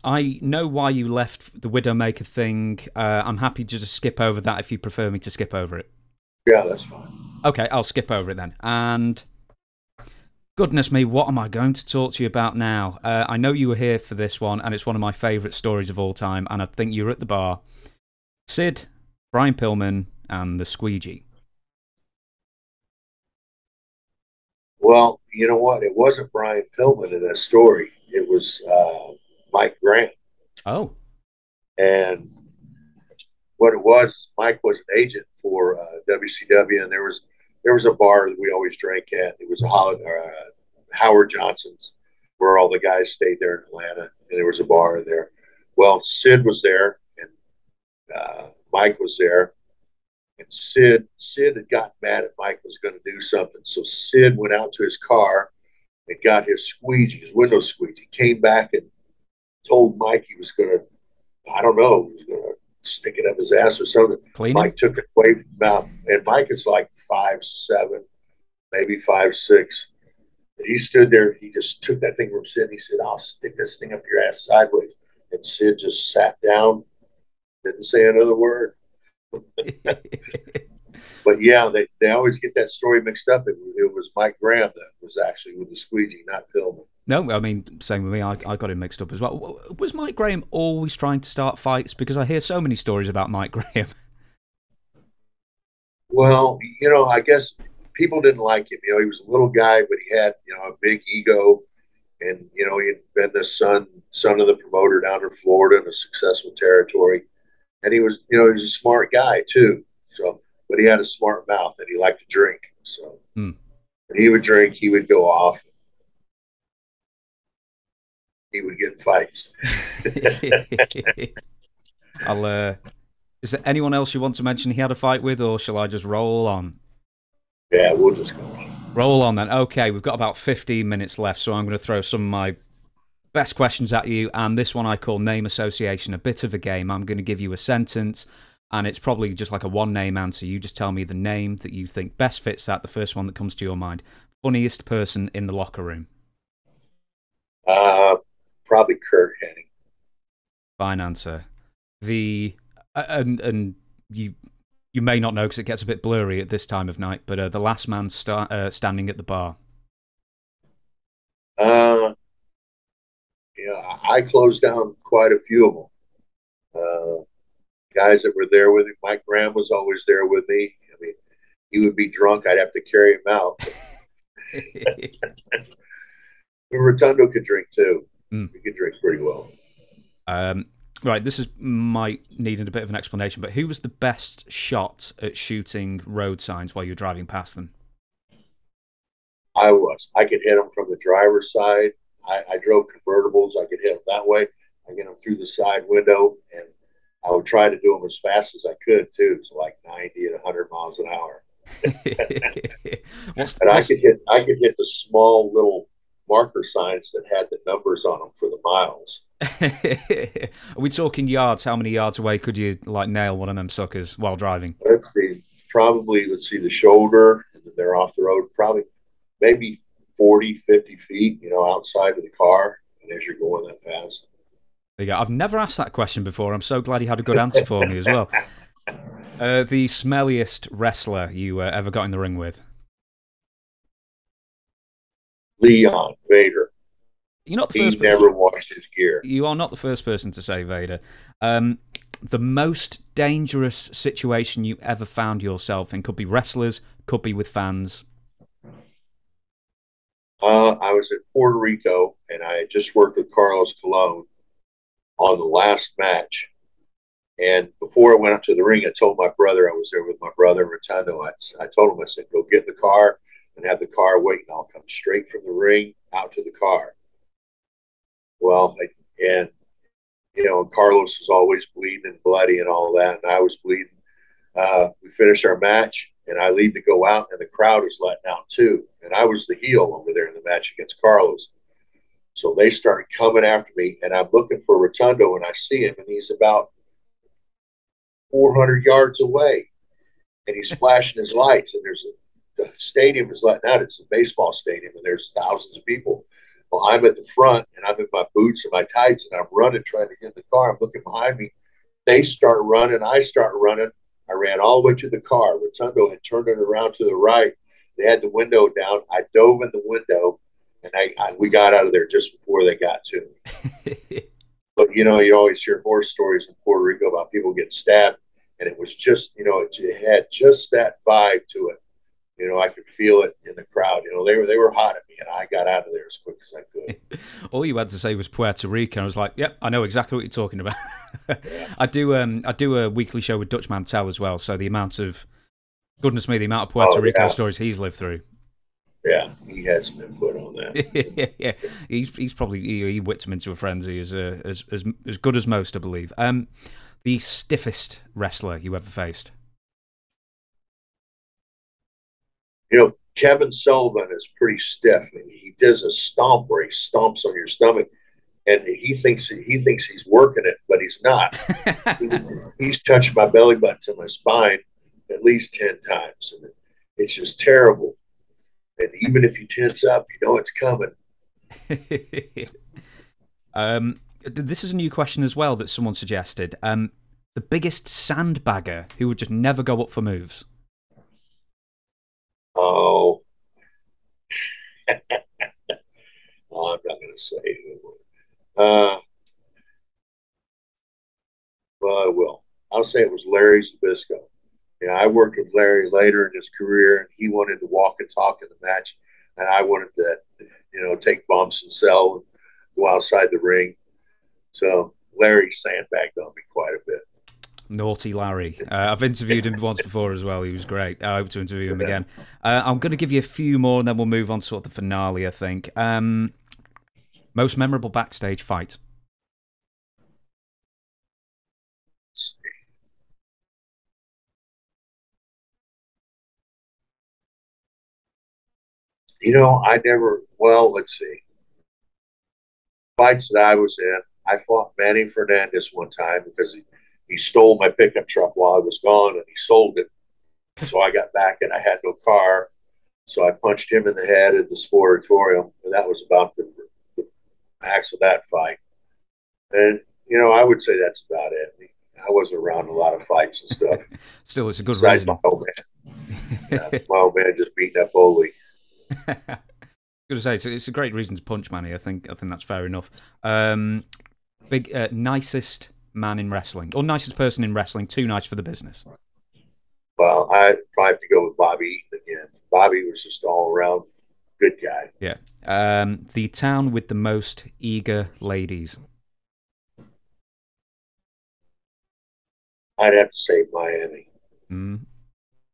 I know why you left the Widowmaker thing. Uh, I'm happy to just skip over that if you prefer me to skip over it. Yeah, that's fine. Okay, I'll skip over it then. And goodness me, what am I going to talk to you about now? Uh, I know you were here for this one, and it's one of my favourite stories of all time, and I think you were at the bar. Sid, Brian Pillman, and the Squeegee. Well, you know what? It wasn't Brian Pillman in that story. It was uh, Mike Graham. Oh. And what it was, Mike was an agent for uh, WCW, and there was there was a bar that we always drank at. It was a uh, Howard Johnson's, where all the guys stayed there in Atlanta, and there was a bar there. Well, Sid was there, and uh, Mike was there, and Sid Sid had gotten mad at Mike was going to do something, so Sid went out to his car and got his squeegee, his window squeegee, came back and told Mike he was going to, I don't know, he was going to stick it up his ass or something. Clean Mike took it away from mouth, and Mike is like five seven, maybe five six. And he stood there. He just took that thing from Sid. He said, "I'll stick this thing up your ass sideways." And Sid just sat down, didn't say another word. but yeah, they, they always get that story mixed up. It, it was Mike Graham that was actually with the squeegee, not Pillman. No, I mean, same with me. I, I got him mixed up as well. Was Mike Graham always trying to start fights? Because I hear so many stories about Mike Graham. Well, you know, I guess people didn't like him. You know, he was a little guy, but he had, you know, a big ego. And, you know, he'd been the son son of the promoter down in Florida in a successful territory. And he was, you know, he was a smart guy too. So, but he had a smart mouth and he liked to drink. So, mm. when he would drink, he would go off he would get fights. I'll. Uh, is there anyone else you want to mention he had a fight with, or shall I just roll on? Yeah, we'll just go on. Roll on then. Okay, we've got about 15 minutes left, so I'm going to throw some of my best questions at you, and this one I call name association, a bit of a game. I'm going to give you a sentence, and it's probably just like a one name answer. You just tell me the name that you think best fits that, the first one that comes to your mind. Funniest person in the locker room? Uh, probably Curt Hennig. Fine answer. The uh, and and you you may not know because it gets a bit blurry at this time of night, but uh, the last man sta- uh, standing at the bar. Uh, yeah, I closed down quite a few of them. Uh, guys that were there with me. Mike Graham was always there with me. I mean, he would be drunk. I'd have to carry him out. Rotundo could drink too. Mm. He could drink pretty well. Um, right, this is might need a bit of an explanation, but who was the best shot at shooting road signs while you're driving past them? I was. I could hit them from the driver's side. I, I drove convertibles. I could hit them that way. I get them through the side window, and I would try to do them as fast as I could too, so like 90 and 100 miles an hour. and I could hit I could hit the small little marker signs that had the numbers on them for the miles. Are we talking yards? How many yards away could you like nail one of them suckers while driving? Let's see. Probably let's see the shoulder, and then they're off the road. Probably maybe 40, 50 feet, you know, outside of the car, and as you're going that fast. There you go. I've never asked that question before. I'm so glad he had a good answer for me as well. Uh, the smelliest wrestler you uh, ever got in the ring with? Leon Vader. You're not the he first. He never washed his gear. You are not the first person to say Vader. Um, the most dangerous situation you ever found yourself in could be wrestlers, could be with fans. Uh, I was in Puerto Rico and I had just worked with Carlos Colon on the last match. And before I went up to the ring, I told my brother, I was there with my brother, Rotundo. I, I told him, I said, go get the car and have the car waiting. I'll come straight from the ring out to the car. Well, I, and, you know, Carlos was always bleeding and bloody and all that. And I was bleeding. Uh, we finished our match and I leave to go out and the crowd is letting out too. And I was the heel over there in the match against Carlos. So they started coming after me, and I'm looking for Rotundo, and I see him, and he's about 400 yards away, and he's flashing his lights, and there's a, the stadium is letting out. It's a baseball stadium, and there's thousands of people. Well, I'm at the front, and I'm in my boots and my tights, and I'm running, trying to get in the car. I'm looking behind me. They start running. I start running. I ran all the way to the car. Rotundo had turned it around to the right. They had the window down. I dove in the window and I, I, we got out of there just before they got to me. but you know, you always hear horror stories in Puerto Rico about people getting stabbed, and it was just you know it, it had just that vibe to it. You know, I could feel it in the crowd. You know, they were they were hot at me, and I got out of there as quick as I could. All you had to say was Puerto Rico, and I was like, "Yep, I know exactly what you're talking about." yeah. I do um I do a weekly show with Dutch Mantell as well, so the amount of goodness me, the amount of Puerto oh, Rico yeah. stories he's lived through. Yeah, he had some input on that. yeah, he's he's probably he, he whipped him into a frenzy as uh, as as as good as most, I believe. Um, the stiffest wrestler you ever faced. You know, Kevin Sullivan is pretty stiff. He does a stomp where he stomps on your stomach, and he thinks he thinks he's working it, but he's not. he, he's touched my belly button to my spine at least ten times, and it's just terrible and even if you tense up, you know it's coming. um, this is a new question as well that someone suggested. Um, the biggest sandbagger who would just never go up for moves. Oh, oh I'm not going to say Uh, well, I will. I'll say it was Larry Zbyszko. Yeah, I worked with Larry later in his career, and he wanted to walk and talk in the match, and I wanted to, you know, take bumps and sell and go outside the ring. So Larry sandbagged on me quite a bit. Naughty Larry. Uh, I've interviewed him once before as well. He was great. I hope to interview him again. Uh, I'm going to give you a few more, and then we'll move on to sort of the finale. I think. Um, most memorable backstage fight. You know, I never. Well, let's see. fights that I was in, I fought Manny Fernandez one time because he, he stole my pickup truck while I was gone and he sold it. So I got back and I had no car. So I punched him in the head at the sportatorium. And that was about the, the max of that fight. And, you know, I would say that's about it. I wasn't around a lot of fights and stuff. Still, it's a good Besides reason. My old man. yeah, my old man just beating up Oli. Good to say, it's, it's a great reason to punch Manny. I think I think that's fair enough. Um, big uh, nicest man in wrestling, or nicest person in wrestling. Too nice for the business. Well, I probably have to go with Bobby Eaton again. Bobby was just all around good guy. Yeah. Um, the town with the most eager ladies. I'd have to say Miami. Mm,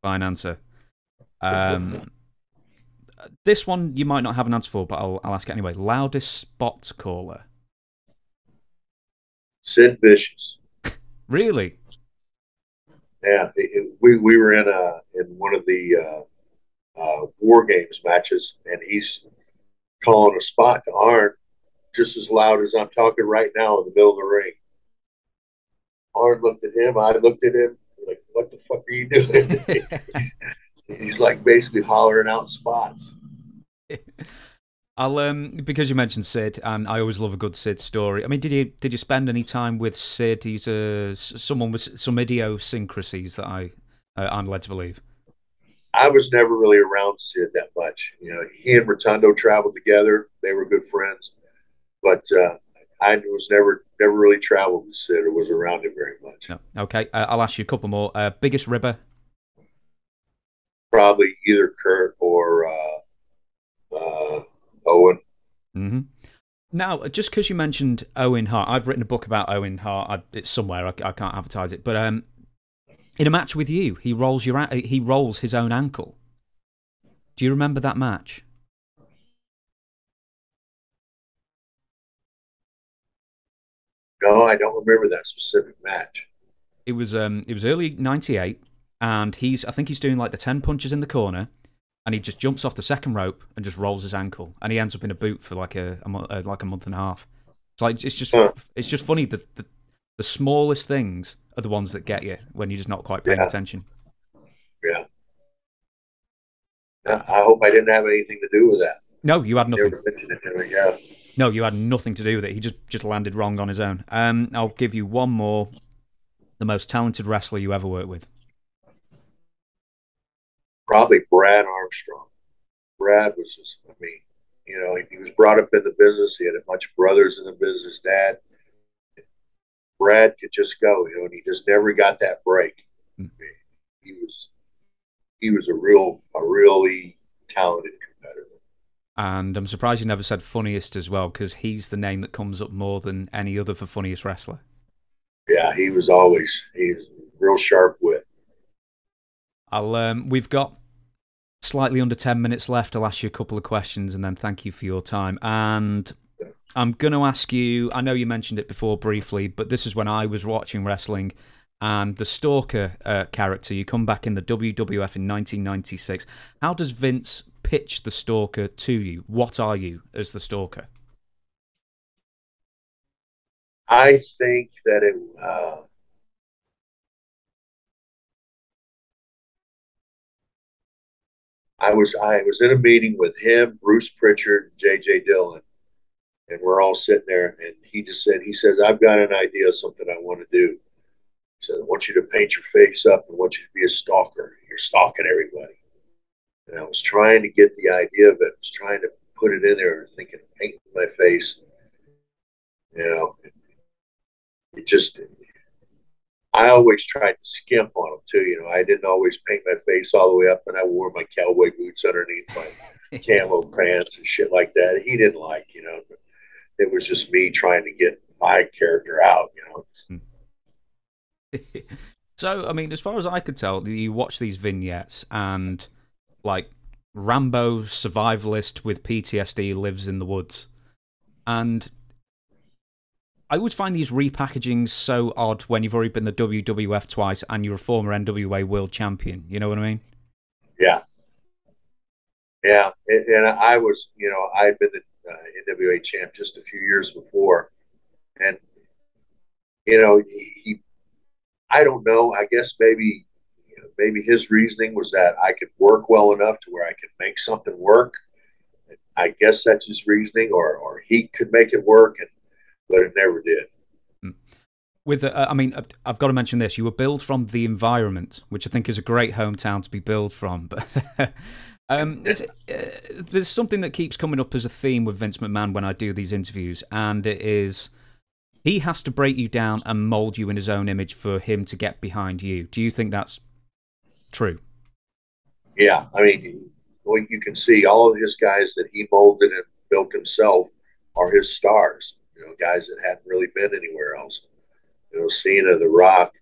fine answer. Um, this one you might not have an answer for, but I'll, I'll ask it anyway. Loudest spot caller. Sid Vicious. really? Yeah, it, it, we we were in a in one of the uh, uh, war games matches, and he's calling a spot to Arn just as loud as I'm talking right now in the middle of the ring. Arn looked at him. I looked at him. Like, what the fuck are you doing? he's, he's like basically hollering out spots. I'll um because you mentioned Sid, and I always love a good Sid story. I mean, did you did you spend any time with Sid? He's a someone with some idiosyncrasies that I uh, I'm led to believe. I was never really around Sid that much. You know, he and Rotundo traveled together; they were good friends. But uh, I was never never really traveled with Sid or was around him very much. No. Okay, uh, I'll ask you a couple more. Uh, biggest ribber? Probably either Curt or uh, uh, Owen. Mm-hmm. Now, just because you mentioned Owen Hart, I've written a book about Owen Hart. I, it's somewhere. I, I, can't advertise it, but um, in a match with you, he rolls your he rolls his own ankle. Do you remember that match? No, I don't remember that specific match. It was um, it was early '98, and he's I think he's doing like the ten punches in the corner, and he just jumps off the second rope and just rolls his ankle, and he ends up in a boot for like a, a uh, like a month and a half. It's like it's just huh. it's just funny that the, the smallest things are the ones that get you when you're just not quite paying yeah. attention. Yeah. I hope I didn't have anything to do with that. No, you had nothing. It, yeah. No, you had nothing to do with it. He just just landed wrong on his own. Um, I'll give you one more. The most talented wrestler you ever worked with. Probably Brad Armstrong. Brad was just, I mean, you know, he, he was brought up in the business. He had a bunch of brothers in the business. Dad, Brad could just go, you know, and he just never got that break. Mm. He was, he was a real, a really talented competitor. and I'm surprised you never said funniest as well, because he's the name that comes up more than any other for funniest wrestler. Yeah, he was always he was real sharp wit. I'll um, we've got slightly under ten minutes left. I'll ask you a couple of questions and then thank you for your time. And I'm going to ask you. I know you mentioned it before briefly, but this is when I was watching wrestling and the Stalker uh, character. You come back in the WWF in 1996. How does Vince pitch the Stalker to you? What are you as the Stalker? I think that it. Uh, I was I was in a meeting with him, Bruce Pritchard, J.J. Dillon, and we're all sitting there. And he just said, he says, "I've got an idea, something I want to do." He said, "I want you to paint your face up. and want you to be a stalker. You're stalking everybody." And I was trying to get the idea of it. I was trying to put it in there, thinking painting my face. You know, it just. I always tried to skimp on them too. You know, I didn't always paint my face all the way up, and I wore my cowboy boots underneath my camo pants and shit like that. He didn't like, you know. It was just me trying to get my character out. You know. Hmm. so, I mean, as far as I could tell, you watch these vignettes and like Rambo survivalist with PTSD lives in the woods. And I always find these repackagings so odd when you've already been the WWF twice and you're a former NWA world champion. You know what I mean? Yeah. Yeah. And I was, you know, I'd been the uh, NWA champ just a few years before, and you know he I don't know. I guess maybe you know, maybe his reasoning was that I could work well enough to where I could make something work. I guess that's his reasoning, or or he could make it work, and but it never did. Hmm. With, uh, I mean, I've got to mention this. You were billed from the environment, which I think is a great hometown to be billed from. But um, uh, there's something that keeps coming up as a theme with Vince McMahon when I do these interviews, and it is he has to break you down and mold you in his own image for him to get behind you. Do you think that's true? Yeah, I mean, well, you can see all of his guys that he molded and built himself are his stars. You know, guys that hadn't really been anywhere else. You know, Cena, The Rock,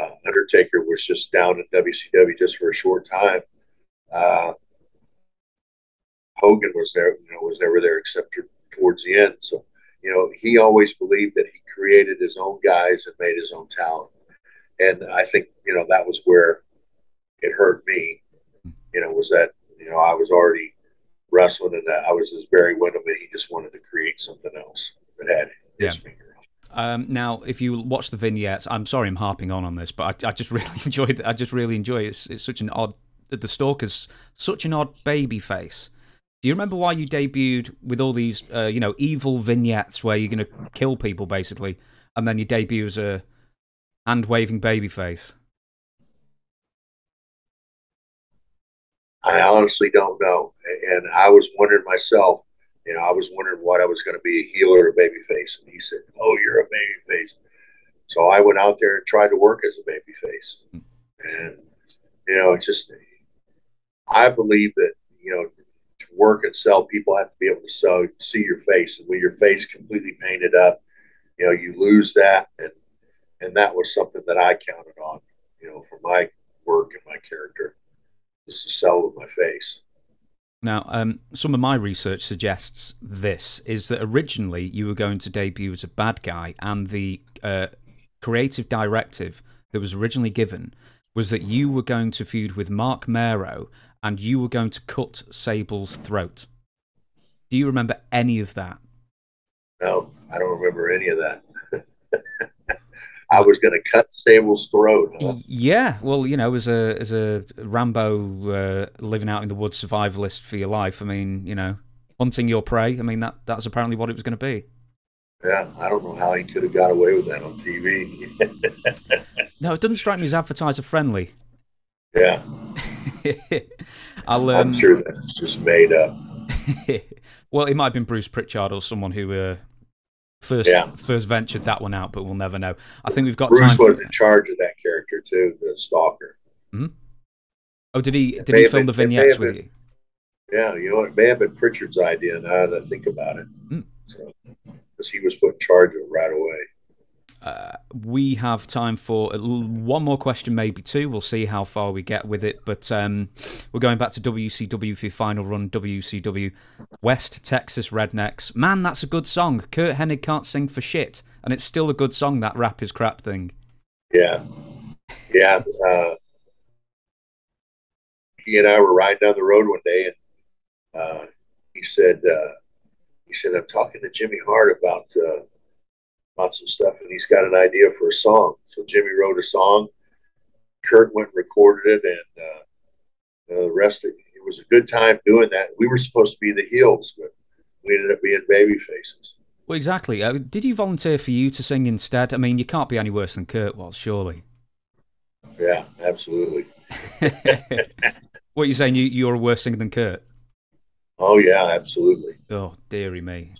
uh, Undertaker was just down in WCW just for a short time. Uh, Hogan was there, you know, was never there except towards the end. So you know, he always believed that he created his own guys and made his own talent. And I think, you know, that was where it hurt me, you know, was that, you know, I was already wrestling and I was as Barry Windham and he just wanted to create something else had his yeah. finger um, now, if you watch the vignettes, I'm sorry I'm harping on on this, but I, I just really enjoyed. I just really enjoy it. It's, it's such an odd. The Stalker's such an odd baby face. Do you remember why you debuted with all these, uh, you know, evil vignettes where you're going to kill people basically, and then you debut as a hand waving babyface? I honestly don't know, and I was wondering myself. You know, I was wondering what I was going to be a heel or a babyface, and he said, "Oh, you're a babyface." So I went out there and tried to work as a babyface, hmm. and you know, it's just I believe that you know to work and sell, people have to be able to sell, see your face. And when your face completely painted up, you know, you lose that. And, and that was something that I counted on, you know, for my work and my character, just to sell with my face. Now, um, some of my research suggests this is that originally you were going to debut as a bad guy, and the uh, creative directive that was originally given was that you were going to feud with Marc Mero and you were going to cut Sable's throat. Do you remember any of that? No, I don't remember any of that. I was going to cut Sable's throat. Huh? Yeah, well, you know, as a as a Rambo uh, living out in the woods survivalist for your life, I mean, you know, hunting your prey. I mean, that that's apparently what it was going to be. Yeah, I don't know how he could have got away with that on TV. no, it doesn't strike me as advertiser friendly. Yeah. I'll, um, I'm sure that's just made up. well, it might have been Bruce Pritchard or someone who uh, first yeah. first ventured that one out, but we'll never know. I think we've got. Bruce was in charge of that character too, the stalker. Mm-hmm. Oh, did he? Did he film been, the vignettes with you? Yeah, you know, it may have been Pritchard's idea. Now that I think about it, mm. so because he was put in charge of it right away. Uh, we have time for one more question, maybe two. We'll see how far we get with it. But um, we're going back to WCW for final run. WCW West Texas Rednecks. Man, that's a good song. Curt Hennig can't sing for shit, and it's still a good song. That rap is crap thing. Yeah, yeah. Uh, he and I were riding down the road one day, and uh, he said, uh, "He said I'm talking to Jimmy Hart about." About some stuff, and he's got an idea for a song. So Jimmy wrote a song. Curt went and recorded it, and uh, the rest of it was a good time doing that. We were supposed to be the heels, but we ended up being baby faces. Well, exactly. Uh, did he volunteer for you to sing instead? I mean, you can't be any worse than Curt was, surely. Yeah, absolutely. what are you saying? You you're a worse singer than Curt? Oh yeah, absolutely. Oh dearie me.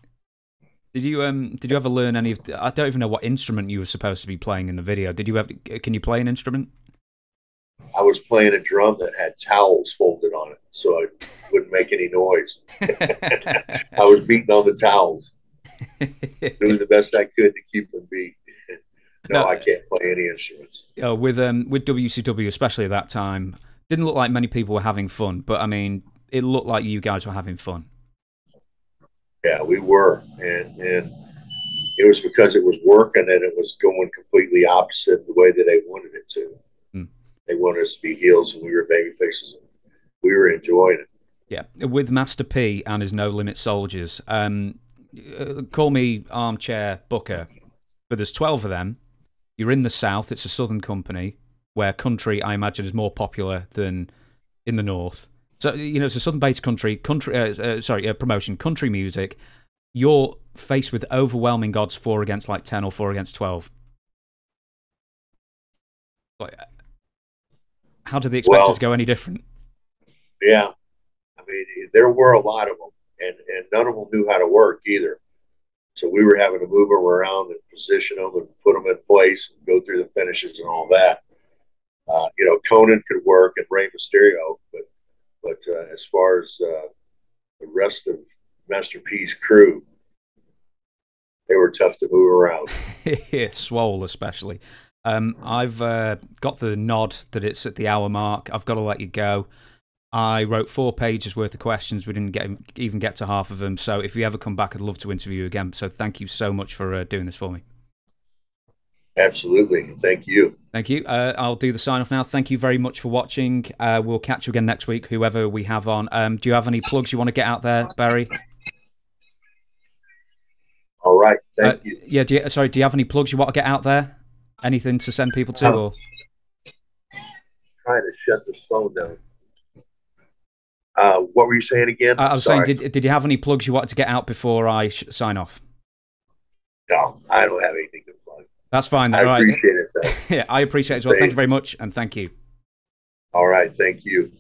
Did you um did you ever learn any of? The, I don't even know what instrument you were supposed to be playing in the video. Did you have? Can you play an instrument? I was playing a drum that had towels folded on it, so I wouldn't make any noise. I was beating on the towels, doing the best I could to keep them beat. No, no, I can't play any instruments. Uh, with um with WCW, especially at that time, didn't look like many people were having fun. But I mean, it looked like you guys were having fun. Yeah, we were, and and it was because it was working and it was going completely opposite the way that they wanted it to. Mm. They wanted us to be heels and we were baby faces. And we were enjoying it. Yeah, with Master P and his No Limit Soldiers. Um, uh, call me armchair booker, but there's 12 of them. You're in the south. It's a southern company where country, I imagine, is more popular than in the north. So you know, it's a southern-based country. Country, uh, uh, sorry, uh, promotion, country music. You're faced with overwhelming odds, four against like ten or four against twelve. Like, how do they expect Well- it to go any different? Yeah, I mean, there were a lot of them, and and none of them knew how to work either. So we were having to move them around and position them and put them in place and go through the finishes and all that. Uh, you know, Konnan could work and Rey Mysterio, but but uh, as far as uh, the rest of Master P's crew, they were tough to move around. yeah, Swoll, especially. Um, I've uh, got the nod that it's at the hour mark. I've got to let you go. I wrote four pages worth of questions. We didn't get even get to half of them. So if you ever come back, I'd love to interview you again. So thank you so much for uh, doing this for me. Absolutely, thank you. Thank you. Uh, I'll do the sign off now. Thank you very much for watching. Uh, we'll catch you again next week, whoever we have on. Um, do you have any plugs you want to get out there, Barry? All right, thank Uh, you. Yeah. Do you, sorry. Do you have any plugs you want to get out there? Anything to send people to? Or Trying to shut this phone down. Uh, what were you saying again? I was Sorry. saying, did did you have any plugs you wanted to get out before I sh- sign off? no, I don't have anything to. That's fine. I right. appreciate it. Yeah, I appreciate it as well. Thank you very much, and thank you. All right, thank you.